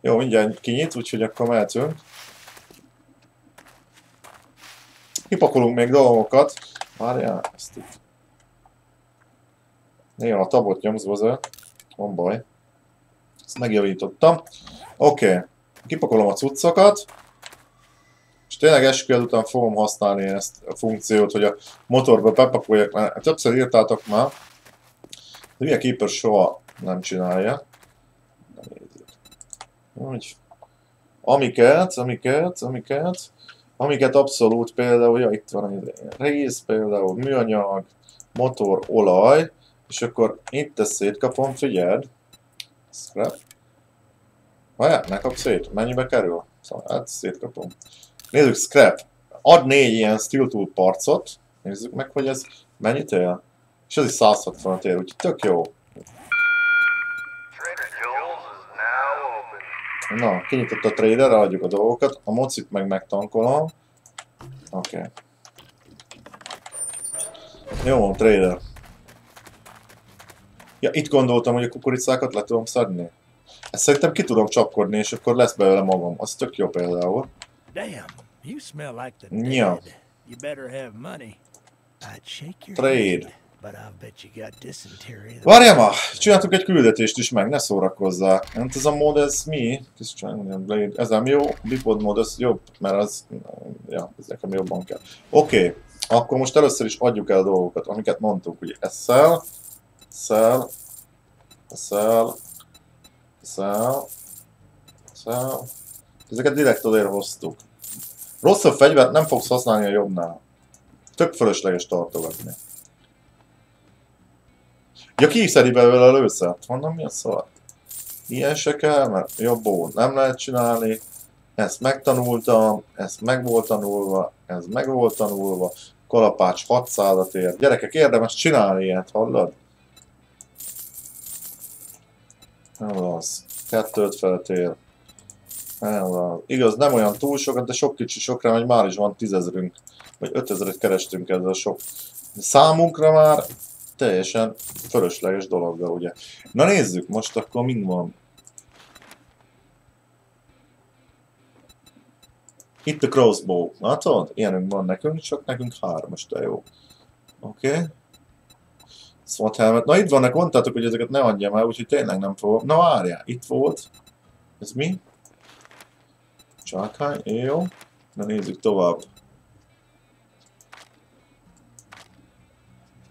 Jó, mindjárt kinyit, úgyhogy akkor mehetünk. Kipakolunk még dolgokat. Várjál, ezt itt. Néha a tabot nyomsz hozzá. Van baj. Ezt megjavítottam. Oké. Okay. Kipakolom a cuccokat. És tényleg esküved után fogom használni ezt a funkciót, hogy a motorba bepakoljak, mert többször írtátok már. De milyen Keeper soha nem csinálja. Úgy. Amiket, amiket, amiket, amiket abszolút például, ja itt van egy rész, például műanyag, motor, olaj, és akkor itt ezt szétkapom, figyeld. Scrap. Várjál, ne kap szét. Mennyibe kerül? Szóval hát szétkapom. Nézzük, scrap. Ad négy ilyen steel tool parcot. Nézzük meg, hogy ez mennyit él. És ez is 160 ér, úgyhogy tök jó. Na, kinyitott a trader, adjuk a dolgokat. A mocit meg megtankolom. Oké. Okay. Jó, trader. Ja, itt gondoltam, hogy a kukoricákat le tudom szedni. Ezt szerintem ki tudom csapkodni, és akkor lesz belőle magam. Az tök jó például. Ja. Trade. Várjál már! Csináltuk egy küldetést is meg, ne szórakozzál. Nem ez a mód, ez mi? Ez nem jó, bipod mód, ez jobb, mert az... Ja, ez nekem jobban kell. Oké, okay. akkor most először is adjuk el a dolgokat, amiket mondtuk, ugye eszel, szel, szel, szel, szel. Ezeket direkt odér hoztuk. Rosszabb fegyvert nem fogsz használni a jobbnál. Tök fölösleges tartogatni. Ja, ki szedi belőle a lőszert? Mondom, mi a szar? Ilyen se kell, mert jobbó nem lehet csinálni. Ezt megtanultam, ezt meg volt tanulva, ez meg volt tanulva. Kalapács 600 ér. Gyerekek, érdemes csinálni ilyet, hallod? Nem az. Kettőt feltér. Nem az. Igaz, nem olyan túl sokat, de sok kicsi sokra, hogy már is van tízezerünk. Vagy ötezeret kerestünk ezzel sok. Számunkra már teljesen fölösleges dologgal, ugye. Na nézzük, most akkor mind van. Itt a crossbow. Látod? Ilyenünk van nekünk, csak nekünk hármas, de jó. Oké. Okay. SWAT helmet. Na itt vannak, mondtátok, hogy ezeket ne adjam el, úgyhogy tényleg nem fogom. Na várjál, itt volt. Ez mi? Csákány, jó. Na nézzük tovább.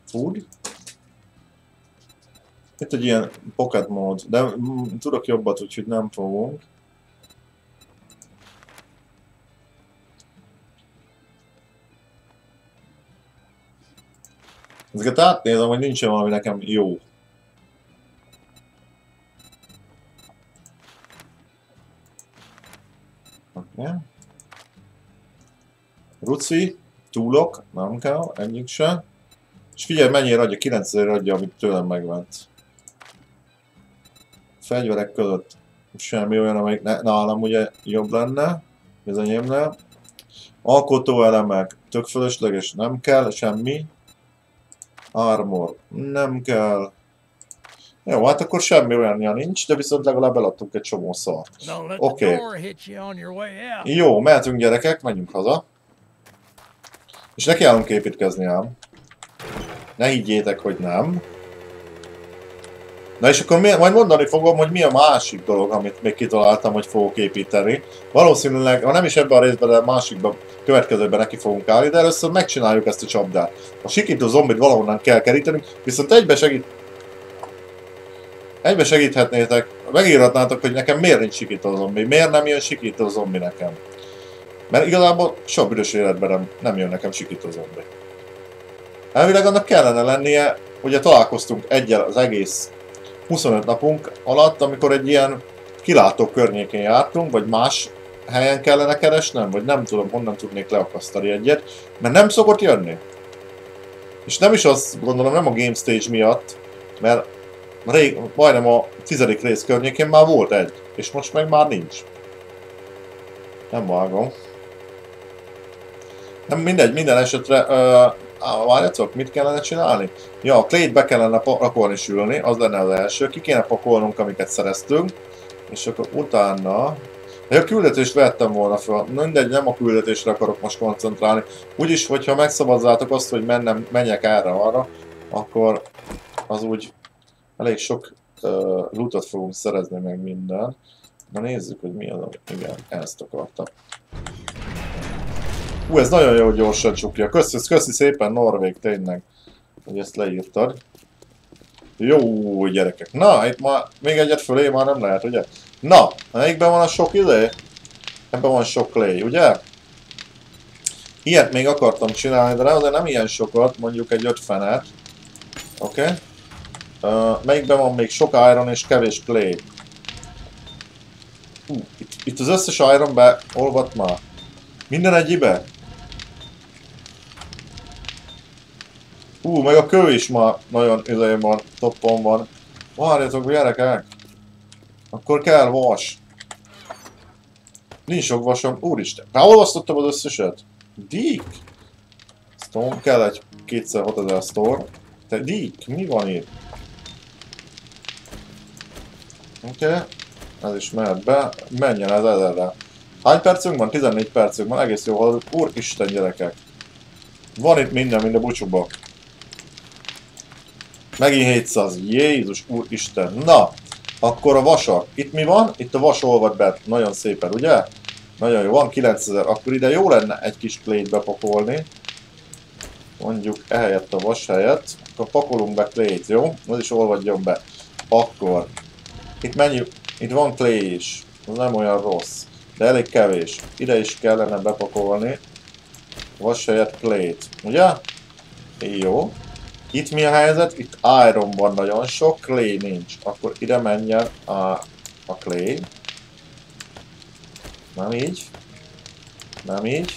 Food. Itt egy ilyen pocket mód, de tudok jobbat, úgyhogy nem fogunk. Ezeket átnézem, hogy nincsen valami nekem jó. Okay. Ruci, túlok, nem kell, egyik se. És figyelj, mennyire adja, 9000 adja, amit tőlem megvett. Fegyverek között semmi olyan, amelyik ne, nálam ugye jobb lenne, ez enyémnél. Alkotó elemek, tök fölösleges, nem kell, semmi. Armor, nem kell. Jó, hát akkor semmi olyan nincs, de viszont legalább eladtunk egy csomó szart. Oké. Okay. Jó, mehetünk gyerekek, menjünk haza. És neki állunk építkezni ám. Ne higgyétek, hogy nem. Na és akkor mi, majd mondani fogom, hogy mi a másik dolog, amit még kitaláltam, hogy fogok építeni. Valószínűleg, ha nem is ebben a részben, de a másikban, következőben neki fogunk állni, de először megcsináljuk ezt a csapdát. A sikító zombit valahonnan kell keríteni, viszont egybe segít... Egybe segíthetnétek, megírhatnátok, hogy nekem miért nincs sikító zombi, miért nem jön sikító zombi nekem. Mert igazából sok büdös életben nem, nem jön nekem sikító zombi. Elvileg annak kellene lennie, ugye találkoztunk egyel az egész 25 napunk alatt, amikor egy ilyen kilátó környékén jártunk, vagy más helyen kellene keresnem, vagy nem tudom, honnan tudnék leakasztani egyet, mert nem szokott jönni. És nem is azt gondolom, nem a Game Stage miatt, mert rég, majdnem a tizedik rész környékén már volt egy, és most meg már nincs. Nem vágom. Nem mindegy, minden esetre uh, várjatok, mit kellene csinálni? Ja, a clay be kellene pakolni sülni, az lenne az első. Ki kéne pakolnunk, amiket szereztünk. És akkor utána... De a küldetést vettem volna fel. Mindegy, nem a küldetésre akarok most koncentrálni. Úgyis, hogyha megszavazzátok azt, hogy mennem, menjek erre arra, akkor az úgy elég sok uh, lootot fogunk szerezni meg minden. Na nézzük, hogy mi az, igen, ezt akartam. Hú, ez nagyon jó gyorsan csukja. Köszi, köszi szépen Norvég, tényleg, hogy ezt leírtad. Jó gyerekek. Na, itt már még egyet fölé már nem lehet, ugye? Na, melyikben van a sok idő? Ebben van sok clay, ugye? Ilyet még akartam csinálni, de azért nem ilyen sokat, mondjuk egy ötfenet. Oké. Okay. Melyikben van még sok iron és kevés clay? Uh, itt, itt az összes iron beolvadt már. Minden egyibe? Hú, meg a kő is ma nagyon idején van, toppon van. Várjatok, gyerekek! Akkor kell vas. Nincs sok vasom. Úristen, beolvasztottam az összeset? Dick! Stone, kell egy 26000 store. Te Dick, mi van itt? Oké. Okay. Ez is mehet be. Menjen ez ezerre. Hány percünk van? 14 percünk van. Egész jó haladunk. Úristen gyerekek. Van itt minden, mind a bucsúba. Megint 700. Jézus úristen. Na, akkor a vasak. Itt mi van? Itt a vas olvad be. Nagyon szépen, ugye? Nagyon jó. Van 9000. Akkor ide jó lenne egy kis plate bepakolni. Mondjuk ehelyett a vas helyett. Akkor pakolunk be plate, jó? Az is olvadjon be. Akkor. Itt mennyi? Itt van clay is. Az nem olyan rossz. De elég kevés. Ide is kellene bepakolni. Vas helyett plate. Ugye? Jó. Itt mi a helyzet? Itt iron van nagyon sok, clay nincs. Akkor ide menjen a, a clay. Nem így. Nem így.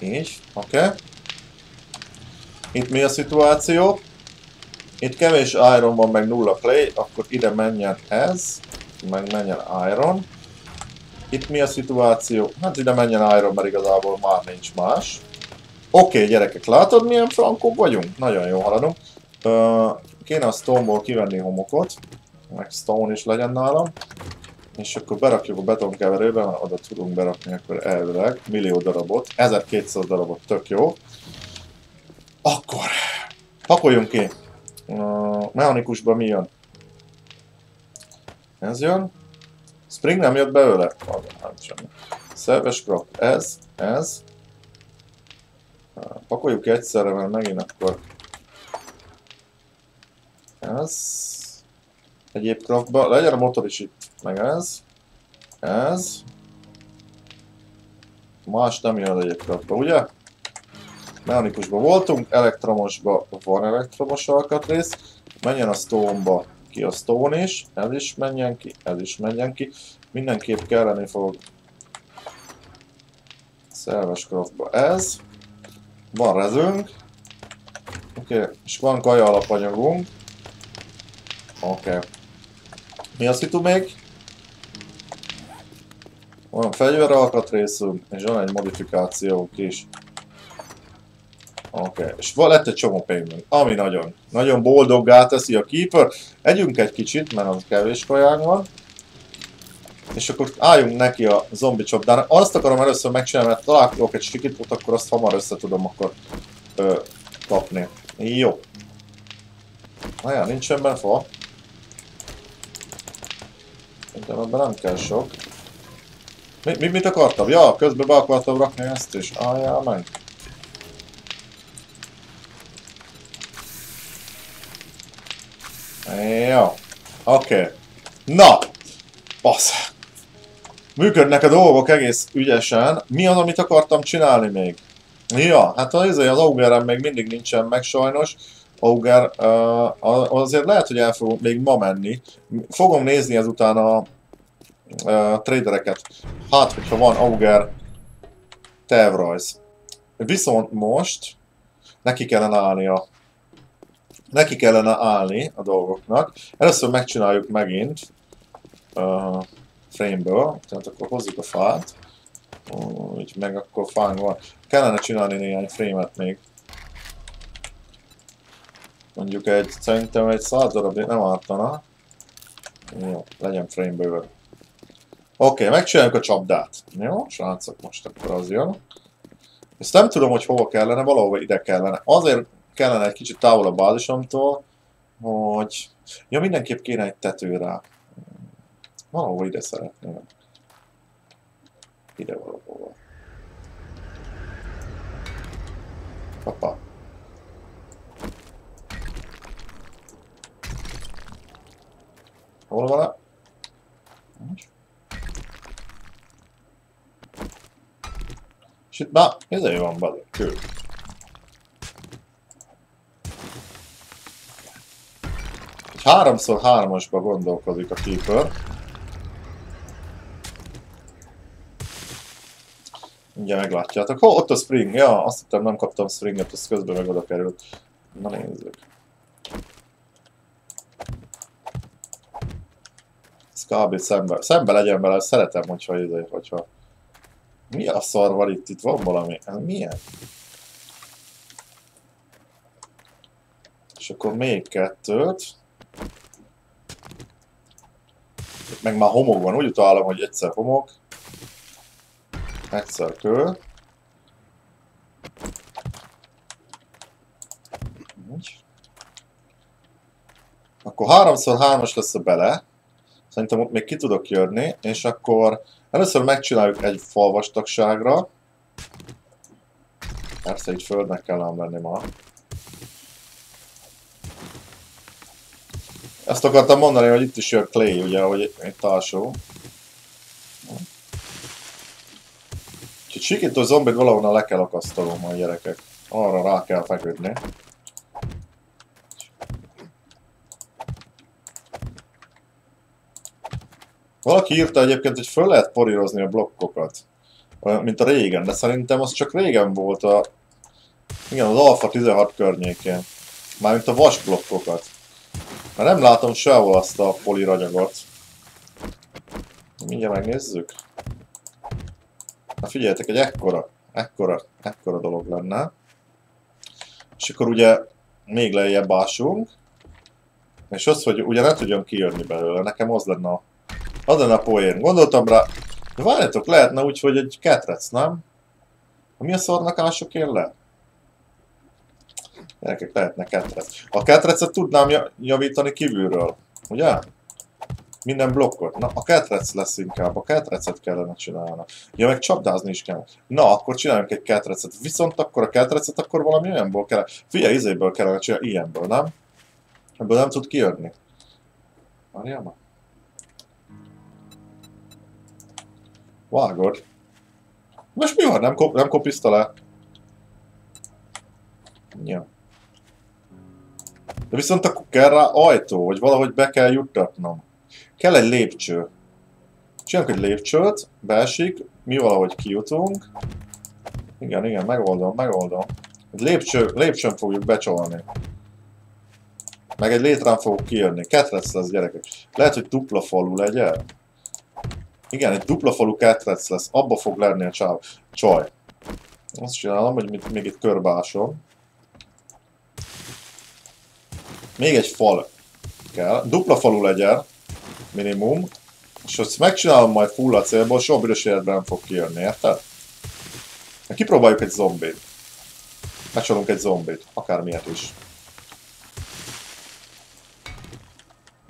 Így, oké. Okay. Itt mi a szituáció? Itt kevés iron van, meg nulla clay, akkor ide menjen ez, meg menjen iron. Itt mi a szituáció? Hát ide menjen iron, mert igazából már nincs más. Oké, okay, gyerekek, látod milyen frankok vagyunk? Nagyon jó haladunk. Uh, kéne a stone kivenni homokot, meg stone is legyen nálam. És akkor berakjuk a betonkeverőbe, mert oda tudunk berakni akkor elvileg millió darabot, 1200 darabot, tök jó. Akkor pakoljunk ki. Uh, mechanikusban mi jön? Ez jön. Spring nem jött belőle? Nem semmi. Szerves crop, ez, ez, Pakoljuk egyszerre, mert megint akkor ez egyéb craftba, legyen a motor is itt, meg ez, ez, más nem jön egyéb craftba, ugye? Mechanikusban voltunk, elektromosban van elektromos alkatrész. Menjen a stone-ba ki a stone is, ez is menjen ki, ez is menjen ki. Mindenképp kelleni fog Szerves craftba ez. Van rezünk. Oké, okay. és van kaja alapanyagunk. Oké. Okay. Mi azt hitu még? Van fegyveralkatrészünk, és van egy modifikációnk is. Oké, okay. és lett egy csomó pénzünk, ami nagyon, nagyon boldoggá teszi a Keeper. Együnk egy kicsit, mert az kevés kajánk van. És akkor álljunk neki a zombi csapdának. Azt akarom először megcsinálni, mert találkozok egy stikitot, akkor azt hamar össze tudom akkor ö, kapni. Jó. Ajá, nincs ebben fa. Szerintem ebben nem kell sok. Mi, mi, mit akartam? Ja, közben be akartam rakni ezt is. Ajá, meg. Jó. Oké. Okay. Na! Basz. Működnek a dolgok egész ügyesen. Mi az, amit akartam csinálni még? Ja, hát az, az Augerem még mindig nincsen meg sajnos. Auger, uh, azért lehet, hogy el fogom még ma menni. Fogom nézni ezután a uh, tradereket. Hát, hogyha van Auger tervrajz. Viszont most neki kellene állni a neki kellene állni a dolgoknak. Először megcsináljuk megint uh, frame-ből, tehát akkor hozzuk a fát, úgy meg akkor fán van. Kellene csinálni néhány frame-et még. Mondjuk egy, szerintem egy száz darab nem ártana. Jó, legyen frame bőven. Oké, okay, megcsináljuk a csapdát. Jó, srácok, most akkor az jön. Ezt nem tudom, hogy hova kellene, valahova ide kellene. Azért kellene egy kicsit távol a bázisomtól, hogy... Ja, mindenképp kéne egy tető rá. Valahol ide szeretném. Ide valahova. Papa. Hol van a... És itt már ezért van belőle, kő. Háromszor hármasba gondolkodik a Keeper. Ugye meglátjátok. Hol ott a spring? Ja, azt hittem nem kaptam springet, az közben meg oda került. Na nézzük. Ez kb. szembe. Szembe legyen vele, szeretem, hogyha izé, hogyha... Mi a szar van itt? Itt van valami? Ez milyen? És akkor még kettőt. Meg már homok van, úgy utalom, hogy egyszer homok. Egyszer kő. Akkor háromszor hármas lesz a bele. Szerintem ott még ki tudok jönni, és akkor először megcsináljuk egy falvastagságra. Persze így földnek kell ám lenni ma. Ezt akartam mondani, hogy itt is jön Clay, ugye, hogy itt alsó. Úgyhogy sikító zombit valahonnan le kell akasztalom a gyerekek. Arra rá kell feküdni. Valaki írta egyébként, hogy föl lehet porírozni a blokkokat. Mint a régen, de szerintem az csak régen volt a... Igen, az Alpha 16 környékén. Mármint a vas blokkokat. Mert nem látom sehol azt a poliranyagot. Mindjárt megnézzük. Na figyeljetek, egy ekkora, ekkora, ekkora dolog lenne. És akkor ugye még lejjebb ásunk. És az, hogy ugye ne tudjon kijönni belőle, nekem az lenne a, az lenne a poén. Gondoltam rá, de várjátok, lehetne úgy, hogy egy ketrec, nem? Mi a szarnak ások én le? Gyerekek, lehetne ketrec. A ketrecet tudnám javítani kívülről, ugye? Minden blokkot. Na, a ketrec lesz inkább. A ketrecet kellene csinálni. Ja, meg csapdázni is kell. Na, akkor csináljunk egy ketrecet. Viszont akkor a ketrecet akkor valami olyanból kell. Figyelj, izéből kellene csinálni, ilyenből, nem? Ebből nem tud kijönni. Várjál már. Vágod. Most mi van? Nem, kop nem kopiszta le? Ja. De viszont akkor kell rá ajtó, hogy valahogy be kell juttatnom. Kell egy lépcső. Csinálunk egy lépcsőt, beesik, mi valahogy kijutunk. Igen, igen, megoldom, megoldom. Egy lépcső, lépcsőn fogjuk becsolni. Meg egy létrán fogok kijönni. Ketrec lesz, gyerekek. Lehet, hogy dupla falu legyen. Igen, egy dupla falu ketrec lesz. Abba fog lenni a csáv. Csaj. Azt csinálom, hogy még itt körbeásom. Még egy fal kell. Dupla falu legyen. Minimum. És azt megcsinálom majd full a soha büdös életben fog kijönni, érted? Kipróbáljuk egy zombit. Megcsinálunk egy zombit, akármilyet is.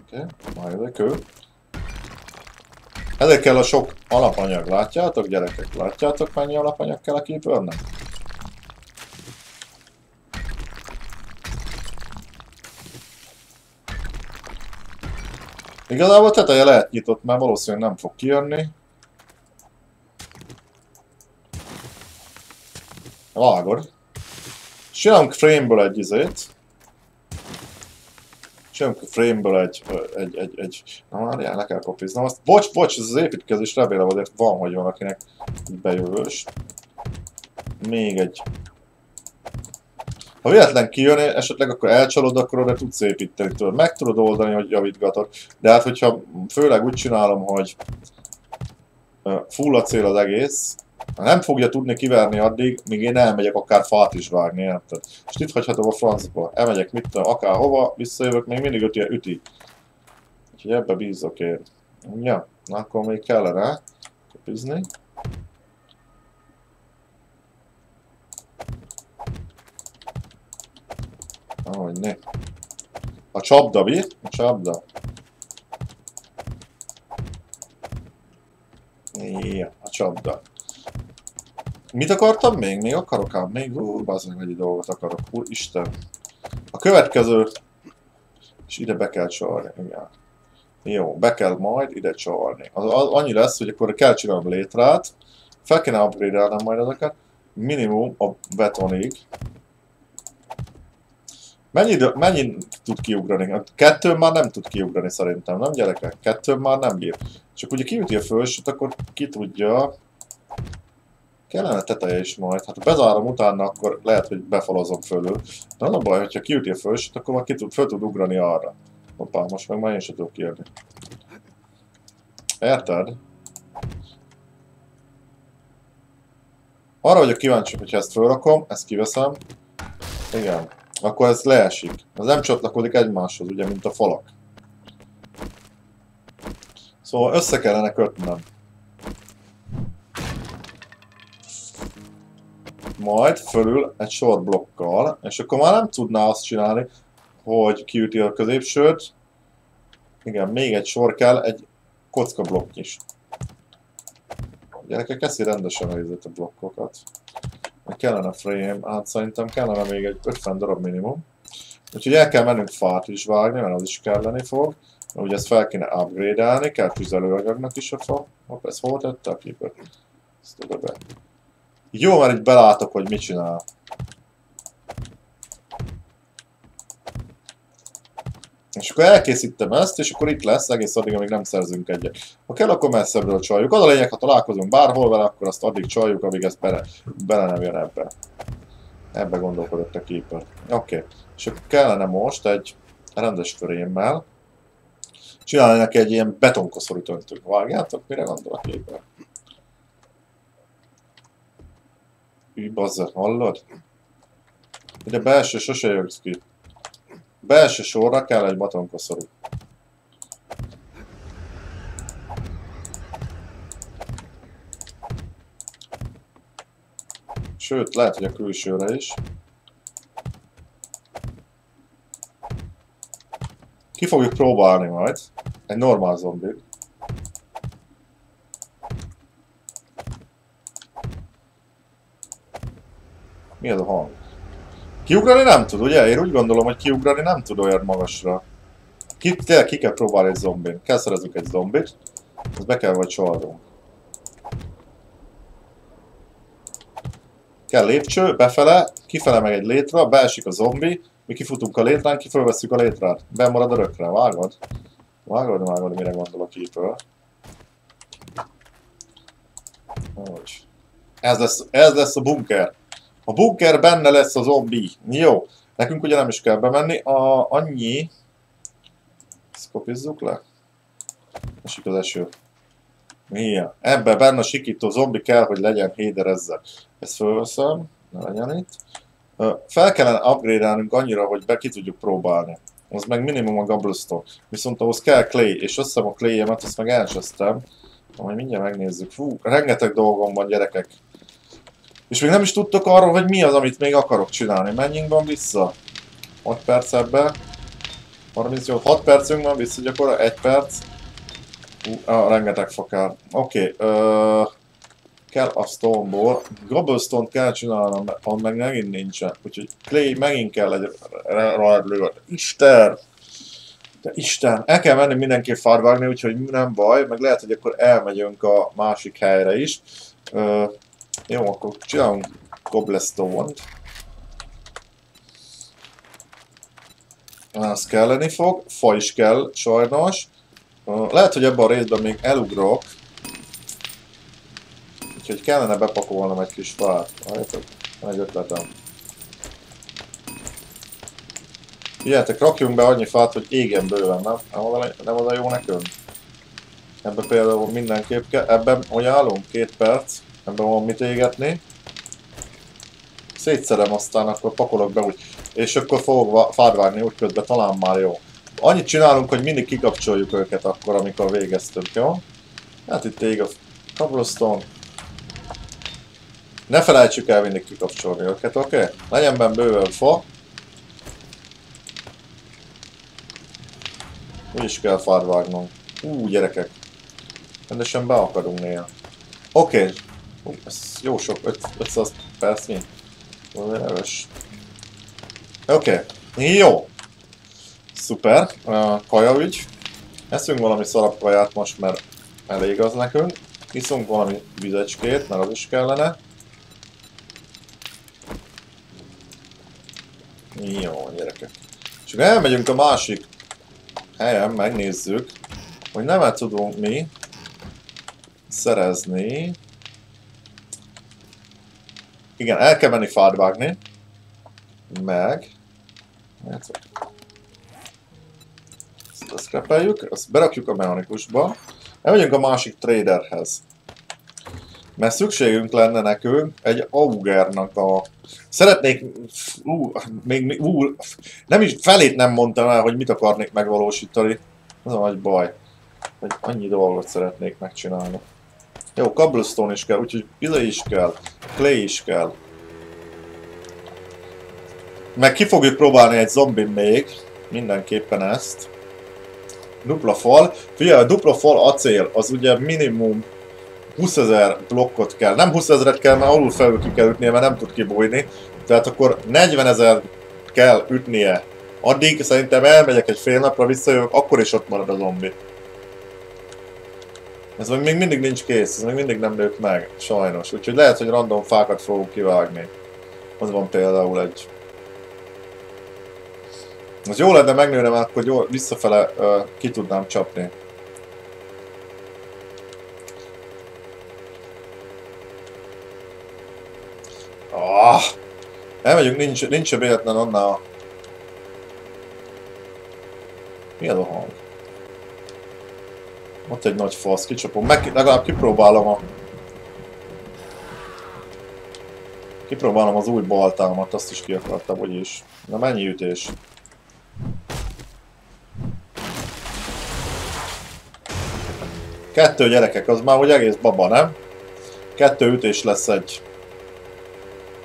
Oké, okay. majd egy kő. Ezért kell a sok alapanyag, látjátok gyerekek? Látjátok mennyi alapanyag kell a keepernek? Igazából teteje lehet nyitott, mert valószínűleg nem fog kijönni. Vágod. Csinálunk frame-ből egy izét. Csinálunk frame-ből egy, egy, egy, egy... Na már le kell kopiznom azt. Bocs, bocs, ez az építkezés remélem azért van, hogy van akinek bejövős. Még egy ha véletlen kijön, esetleg akkor elcsalod, akkor oda tudsz építeni, tudod, meg tudod oldani, hogy javítgatod. De hát, hogyha főleg úgy csinálom, hogy full a cél az egész, nem fogja tudni kiverni addig, míg én elmegyek akár fát is vágni, érted? És itt hagyhatom a francba. Elmegyek, mit tudom, akár hova, visszajövök, még mindig üti, üti. Úgyhogy ebbe bízok én. Ja, akkor még kellene kopizni. Ahogy ne. A csapda, mi? A csapda. Ja, a csapda. Mit akartam még? Még akarok ám? Még bazdmeg egy dolgot akarok. Isten. A következő... És ide be kell csalni, igen. Jó, be kell majd ide csalni. Az, az annyi lesz, hogy akkor kell csinálnom létrát. Fel kéne upgrade majd ezeket. Minimum a betonig. Mennyi, mennyi tud kiugrani? Kettő már nem tud kiugrani szerintem, nem gyerekek? Kettő már nem bír. Csak ugye kiüti a fölsőt, akkor ki tudja. Kellene teteje is majd. Hát ha bezárom utána, akkor lehet, hogy befalozom fölül. De az a baj, hogyha kiüti a fölsőt, akkor már ki tud, föl tud ugrani arra. Hoppá, most meg már én sem tudok kijönni. Érted? Arra vagyok kíváncsi, hogyha ezt fölrakom, ezt kiveszem. Igen akkor ez leesik. Az nem csatlakozik egymáshoz, ugye, mint a falak. Szóval össze kellene kötnem. Majd fölül egy sor blokkal, és akkor már nem tudná azt csinálni, hogy kiüti a középsőt. Igen, még egy sor kell, egy kocka blokk is. A gyerekek eszi rendesen a blokkokat. Meg kellene frame, hát szerintem kellene még egy 50 darab minimum. Úgyhogy el kell mennünk fát is vágni, mert az is kelleni fog. Ugye ezt fel kéne upgrade-elni, kell tüzelőanyagnak is a fa. Hopp, ez hol tette a keeper? Ezt oda be. Jó, mert itt belátok, hogy mit csinál. És akkor elkészítem ezt, és akkor itt lesz egész addig, amíg nem szerzünk egyet. Ha kell, akkor messzebbről csaljuk. Az a lényeg, ha találkozunk bárhol vele, akkor azt addig csaljuk, amíg ezt bele, bele nem jön ebbe. Ebbe gondolkodott a keeper. Oké. Okay. És akkor kellene most egy rendes förémmel csinálni neki egy ilyen betonkoszorút öntőt. Vágjátok, mire gondol a keeper? Üj, bazzer, hallod? Ide belső sose jössz ki. Belső sorra kell egy batonkoszorú. Sőt, lehet, hogy a külsőre is. Ki fogjuk próbálni majd. Egy normál zombi. Mi az a hang? Kiugrani nem tud, ugye? Én úgy gondolom, hogy kiugrani nem tud olyan magasra. Ki, tényleg ki kell próbálni egy zombin. Kell egy zombit. Ezt be kell vagy csalnunk. Kell lépcső, befele, kifele meg egy létra, beesik a zombi, mi kifutunk a létrán, kifölvesszük a létrát. Ben marad a rökre, vágod? Vágod, vágod, mire gondolok így Hogy. Ez lesz, ez lesz a bunker. A bunker benne lesz a zombi. Jó. Nekünk ugye nem is kell bemenni. A, annyi... Ezt kopizzuk le. Esik az eső. Milyen? Ebben benne a sikító zombi kell, hogy legyen héderezzel. Ezt fölveszem. Ne legyen itt. Fel kellene upgrade annyira, hogy be ki tudjuk próbálni. Az meg minimum a Gobblestone. Viszont ahhoz kell clay, és össze a clay-emet, azt meg elsőztem. Majd mindjárt megnézzük. Fú, rengeteg dolgom van gyerekek. És még nem is tudtok arról, hogy mi az, amit még akarok csinálni. Menjünk van vissza. 6 perc ebbe. 38, 6 percünk van vissza, gyakorlatilag 1 perc. Uh, ah, rengeteg fakár. Oké, okay, uh, kell a stone-ból. Gobblestone kell csinálnom, mert meg megint nincsen. Úgyhogy clay megint kell egy rajt Isten! De Isten! El kell menni mindenképp farvágni, úgyhogy nem baj, meg lehet, hogy akkor elmegyünk a másik helyre is. Uh, jó, akkor csinálunk cobblestone-t. Az kelleni fog, fa is kell sajnos. Lehet, hogy ebben a részben még elugrok. Úgyhogy kellene bepakolnom egy kis fát. Várjátok, van egy ötletem. Figyeljetek, rakjunk be annyi fát, hogy égen bőven, nem? Nem a, nem az a jó nekünk? Ebben például mindenképp kell. Ebben hogy állunk? Két perc. Ebben van mit égetni. Szétszerem aztán, akkor pakolok be úgy. És akkor fogok fát vágni úgy közben, talán már jó. Annyit csinálunk, hogy mindig kikapcsoljuk őket akkor, amikor végeztünk, jó? Hát itt ég a cobblestone. Ne felejtsük el mindig kikapcsolni őket, oké? Okay? Legyen benne bőven fa. Úgy is kell fát vágnunk. Ú, gyerekek. Rendesen beakadunk néha. Oké. Okay. Uh, ez jó sok, 500 perc mi? Erős. Oké. Okay. Jó. Szuper. Uh, kaja ügy. Eszünk valami szarabb kaját most, mert elég az nekünk. Iszunk valami vizecskét, mert az is kellene. Jó, gyerekek. Csak elmegyünk a másik helyen, megnézzük, hogy nem tudunk mi szerezni. Igen, el kell menni fát vágni. Meg... Ezt szkrepeljük, azt berakjuk a mechanikusba. Elmegyünk a másik traderhez. Mert szükségünk lenne nekünk egy augernak a... Szeretnék... Ú, még, ú, nem is felét nem mondtam el, hogy mit akarnék megvalósítani. Ez a nagy baj. Hogy annyi dolgot szeretnék megcsinálni. Jó, cobblestone is kell, úgyhogy pila is kell, clay is kell. Meg ki fogjuk próbálni egy zombin még, mindenképpen ezt. Dupla fal. Figyelj, a dupla fal acél, az ugye minimum 20 ezer blokkot kell. Nem 20 ezeret kell, mert alul felül ki kell ütnie, mert nem tud kibújni. Tehát akkor 40 ezer kell ütnie. Addig szerintem elmegyek egy fél napra, visszajövök, akkor is ott marad a zombi. Ez még mindig nincs kész, ez még mindig nem nőtt meg, sajnos. Úgyhogy lehet, hogy random fákat fogunk kivágni. Az van például egy az jó lenne megnőne, mert akkor jól visszafele uh, ki tudnám csapni. Ah! Elmegyünk, nincs, nincs a véletlen annál. Mi a hang? Ott egy nagy fasz, kicsapom. Meg, legalább kipróbálom a... Kipróbálom az új baltámat, azt is ki akartam, hogy is. Na mennyi ütés? Kettő gyerekek, az már hogy egész baba, nem? Kettő ütés lesz egy.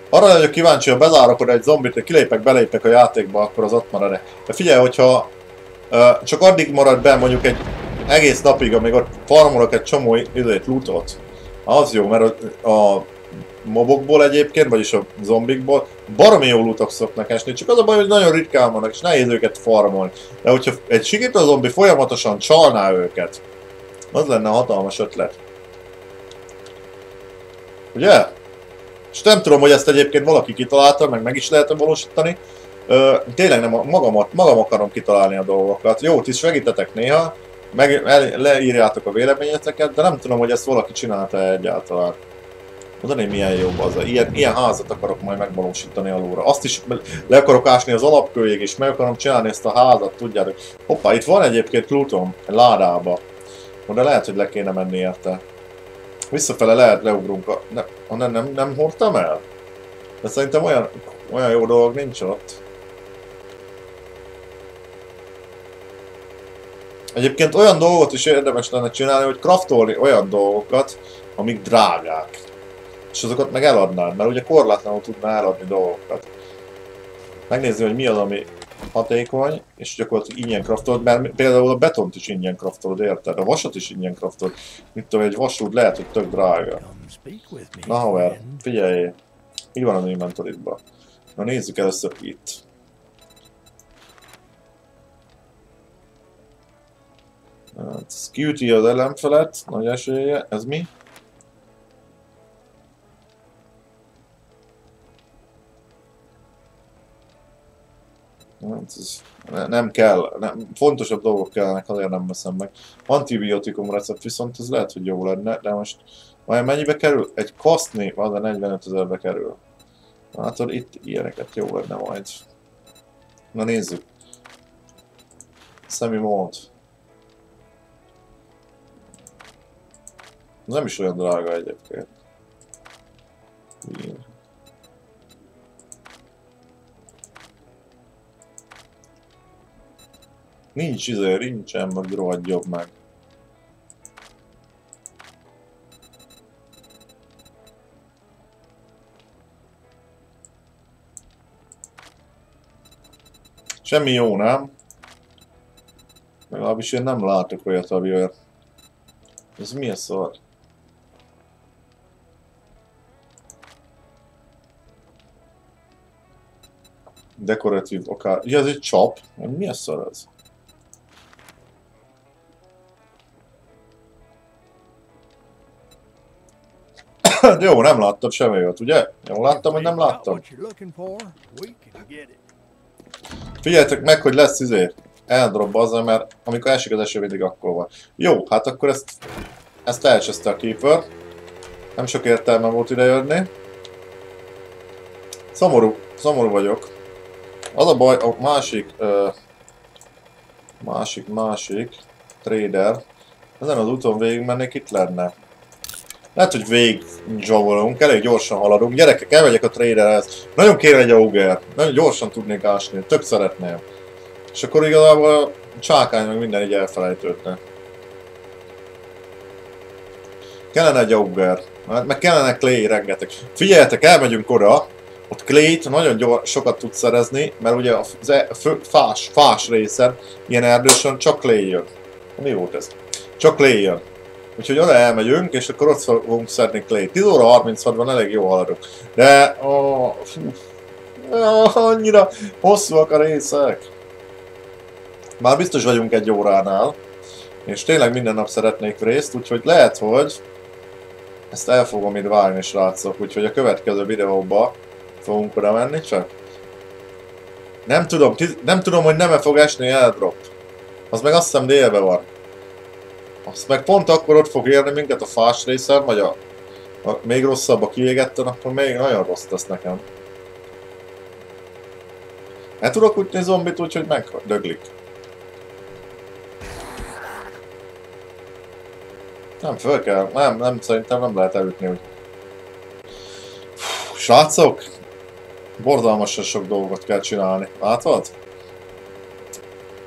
Arra vagyok kíváncsi, ha bezárok egy zombit, hogy kilépek, belépek a játékba, akkor az ott marad -e. De figyelj, hogyha uh, csak addig marad be mondjuk egy egész napig, amíg ott farmolok egy csomó időt, lootot, az jó, mert a, mobokból egyébként, vagyis a zombikból baromi jó lootok szoknak esni, csak az a baj, hogy nagyon ritkán vannak, és nehéz őket farmolni. De hogyha egy sikító zombi folyamatosan csalná őket, az lenne hatalmas ötlet. Ugye? És nem tudom, hogy ezt egyébként valaki kitalálta, meg meg is lehet valósítani. Ö, tényleg nem magamat, magam akarom kitalálni a dolgokat. Jó, ti segítetek néha, meg el, leírjátok a véleményeteket, de nem tudom, hogy ezt valaki csinálta -e egyáltalán. Mondani, milyen jó az. Ilyen, ilyen házat akarok majd megvalósítani alulra. Azt is le akarok ásni az alapkőjég, és meg akarom csinálni ezt a házat, tudjátok. Hoppá, itt van egyébként Pluton, egy ládába. De lehet, hogy le kéne menni érte. Visszafele lehet leugrunk a... Ne, nem, nem, nem hordtam el? De szerintem olyan, olyan jó dolog nincs ott. Egyébként olyan dolgot is érdemes lenne csinálni, hogy kraftolni olyan dolgokat, amik drágák. És azokat meg eladnád, mert ugye korlátlanul tudná eladni dolgokat. Megnézni, hogy mi az, ami hatékony, és gyakorlatilag ingyen kraftolod, mert például a betont is ingyen kraftolod, érted? A vasat is ingyen kraftolod. Mit tudom, egy vasút lehet, hogy tök drága. Na haver, figyelj! Mi van a inventoridban? Na nézzük először itt. Hát, Scuty az elem felett, nagy esélye, ez mi? Hát nem kell, nem, fontosabb dolgok kellene, azért nem veszem meg. Antibiotikum recept viszont ez lehet, hogy jó lenne, de most majd mennyibe kerül? Egy kasztni, az a 45 ezerbe kerül. Látod, itt ilyeneket jó lenne majd. Na nézzük. Semi mód. Nem is olyan drága egyébként. Nincs izé, nincsen, meg rohadjobb meg. Semmi jó, nem? Legalábbis én nem látok olyat, ami olyan... Ez mi a szar? Dekoratív akár... Ja, ez egy csap? Mi a szar ez? Jó, nem láttam semmi jót, ugye? Jól láttam, hogy nem láttam. Figyeljetek meg, hogy lesz izé. Eldrob az, mert amikor esik az eső, mindig akkor van. Jó, hát akkor ezt, ezt elcseszte a Keeper. Nem sok értelme volt ide jönni. Szomorú, szomorú vagyok. Az a baj, a másik, uh, másik, másik trader, ezen az úton végig mennék itt lenne. Lehet, hogy végig zsavolunk, elég gyorsan haladunk. Gyerekek, elmegyek a traderhez. Nagyon kér egy auger. Nagyon gyorsan tudnék ásni, tök szeretném. És akkor igazából a csákány meg minden így elfelejtődne. Kellene egy auger. Meg kellene clay rengeteg. Figyeljetek, elmegyünk oda. Ott clay-t nagyon gyors, sokat tud szerezni, mert ugye a fás, fás részen ilyen erdősön csak clay jön. Mi volt ez? Csak clay jön. Úgyhogy oda elmegyünk, és akkor ott fogunk szedni Clay. 10 óra 36-ban elég jó haladok. De... Oh, oh, annyira hosszúak a részek. Már biztos vagyunk egy óránál. És tényleg minden nap szeretnék részt, úgyhogy lehet, hogy ezt el fogom itt várni, srácok. Úgyhogy a következő videóba fogunk oda menni csak. Nem tudom, nem tudom, hogy nem-e fog esni eldrop. Az meg azt hiszem délbe van. Azt meg pont akkor ott fog érni minket a fás részen, vagy a, a még rosszabb a kiégetten, akkor még nagyon rossz lesz nekem. El tudok ütni zombit úgy, hogy megdöglik. Nem, föl kell. Nem, nem, szerintem nem lehet elütni úgy. Srácok! Borzalmasan sok dolgot kell csinálni. Látod?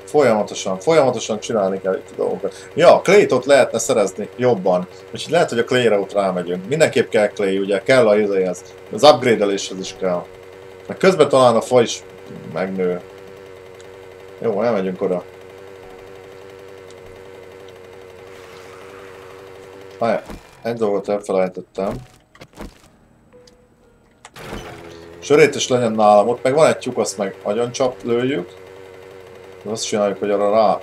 Folyamatosan, folyamatosan csinálni kell itt a dolgokat. Ja, Clay-tot lehetne szerezni jobban. Úgyhogy lehet, hogy a Clay-re ott rámegyünk. Mindenképp kell Clay, ugye, kell a izéhez. Az upgrade-eléshez is kell. Meg közben talán a fa is megnő. Jó, elmegyünk oda. Háj, egy dolgot elfelejtettem. Sörétes legyen nálam, ott meg van egy tyúk, azt meg agyoncsap lőjük. De azt csináljuk, hogy arra rá...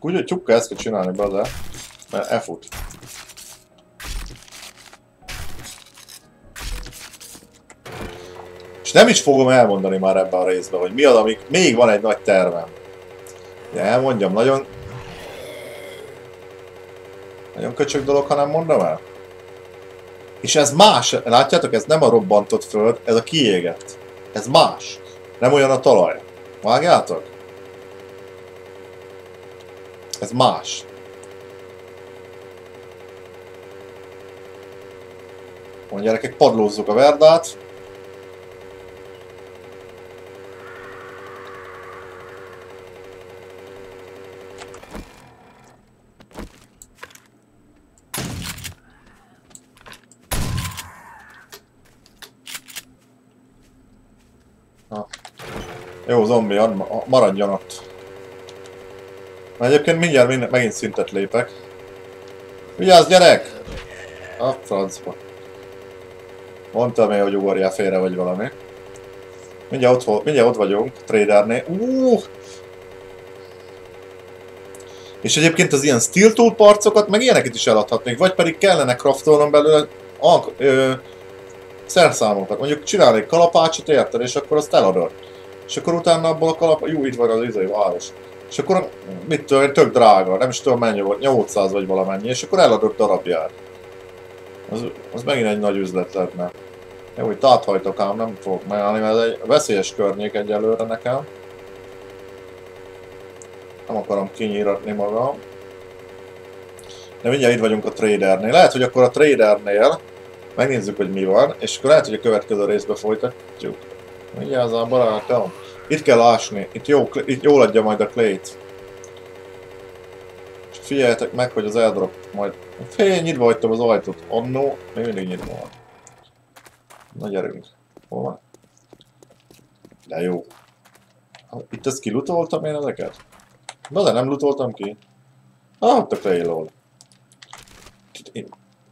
Úgy, hogy tyúkkal ezt kell csinálni, brother. Mert elfut. És nem is fogom elmondani már ebben a részben, hogy mi az, amik még van egy nagy tervem. De elmondjam, nagyon... Nagyon köcsög dolog, ha nem mondom el? És ez más, látjátok, ez nem a robbantott föld, ez a kiégett. Ez más. Nem olyan a talaj. Vágjátok? Ez más. Mondja gyerekek, padlózzuk a verdát. Jó, zombi, maradjon ott. Na egyébként mindjárt megint szintet lépek. Vigyázz, gyerek! A francba. Mondtam én, hogy ugorjál félre, vagy valami. Mindjárt ott, mindjárt ott vagyunk, tradernél. Uh! És egyébként az ilyen steel tool parcokat, meg ilyeneket is eladhatnék, vagy pedig kellene craftolnom belőle szerszámokat. Mondjuk csinálnék kalapácsot, érted, és akkor azt eladod. És akkor utána abból a kalap... Jó, itt van az izai város. És akkor mit tudom, tök drága, nem is tudom mennyi volt, 800 vagy valamennyi, és akkor eladott darabját. Az, az megint egy nagy üzlet lenne. Jó, hogy táthajtok ám, nem fogok megállni, mert ez egy veszélyes környék egyelőre nekem. Nem akarom kinyíratni magam. De mindjárt itt vagyunk a tradernél. Lehet, hogy akkor a tradernél megnézzük, hogy mi van, és akkor lehet, hogy a következő részbe folytatjuk. Vigyázzál barátom! Itt kell ásni, itt, jó, itt jól adja majd a clay-t. És figyeljetek meg, hogy az airdrop majd... Fél, nyitva hagytam az ajtót. Annó, még mindig nyitva van. Na gyerünk. Hol van? De jó. Itt ezt kilutoltam én ezeket? Na de nem lutoltam ki. Ah, ott a clay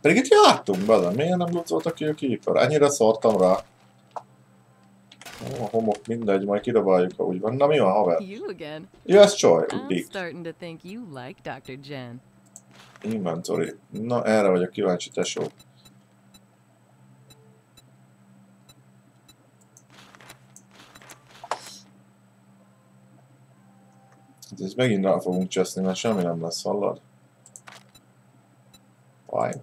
Pedig itt jártunk bele, miért nem lutoltak ki a keeper? Ennyire szartam rá. Ó, a homok mindegy, majd kidobáljuk, ha úgy van. Na mi van, haver? Yes, Joy, Dick. Inventory. Na, erre vagyok kíváncsi, tesó. Hát ez megint rá fogunk cseszni, mert semmi nem lesz, hallod? Fine.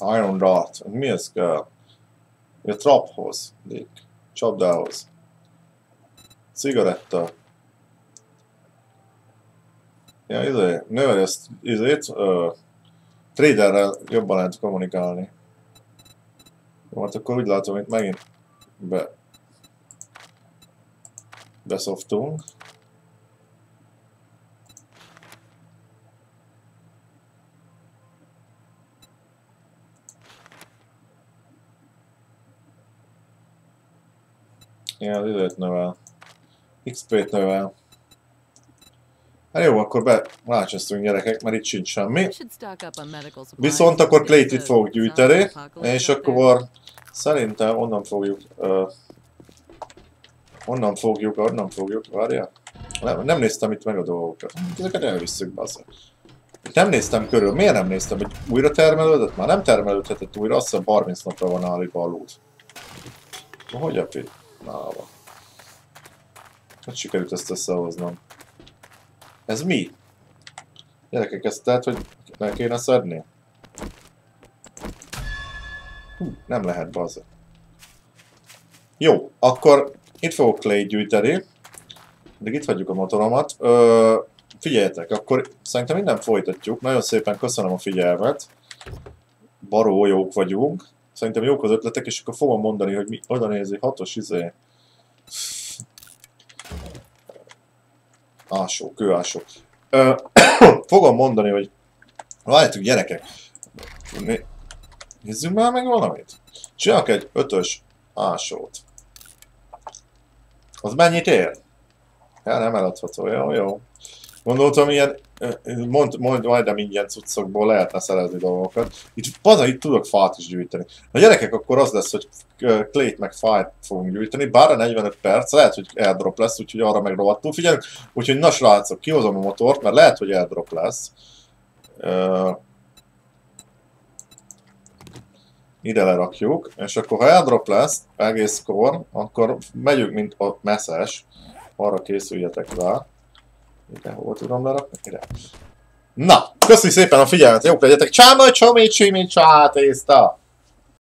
Iron Dart. Mi ez kell? A traphoz, Dick. Csapdához. Cigaretta. Ja, izé, növeli ezt, izét, uh, traderrel jobban lehet kommunikálni. Jó, hát akkor úgy látom, hogy megint be beszoftunk. Igen, az időt növel. XP-t növel. Hát jó, akkor be rácsesztünk gyerekek, mert itt sincs semmi. Viszont akkor Clayt itt fogjuk gyűjteni, és akkor szerintem onnan fogjuk... Uh, onnan fogjuk, onnan fogjuk, várja. Nem, nem néztem itt meg a dolgokat. Ezeket elvisszük azért. Nem néztem körül. Miért nem néztem, hogy újra termelődött? Már nem termelődhetett újra, azt hiszem 30 napra van állítva a lút. Hogy a Nála. Hogy sikerült ezt összehoznom? Ez mi? Gyerekek, ezt tehát, hogy meg kéne szedni? Hú, nem lehet, bazza. Jó, akkor itt fogok clay gyűjteni. De itt hagyjuk a motoromat. Ö, figyeljetek, akkor szerintem minden folytatjuk. Nagyon szépen köszönöm a figyelmet. Baró jók vagyunk. Szerintem jók az ötletek, és akkor fogom mondani, hogy mi oda nézi, hatos izé. Ásó, kőásó. Fogom mondani, hogy várjátok gyerekek, nézzünk már meg valamit. Csinálok egy ötös ásót. Az mennyit ér? Ja, nem eladható, jó, jó. Gondoltam, ilyen, mond, mond, majdnem ingyen cuccokból lehetne szerezni dolgokat. Itt paza, itt tudok fát is gyűjteni. A gyerekek akkor az lesz, hogy klét meg fát fogunk gyűjteni, bár a 45 perc, lehet, hogy airdrop lesz, úgyhogy arra meg rohadtul figyelünk. Úgyhogy na srácok, kihozom a motort, mert lehet, hogy airdrop lesz. Uh, ide lerakjuk, és akkor ha airdrop lesz egész kor, akkor megyünk, mint a messzes. Arra készüljetek rá. Ide hol tudom lerakni? Ide. Na, köszönjük szépen a figyelmet, jók legyetek. Csáma, csomi, csimi, csá, tészta!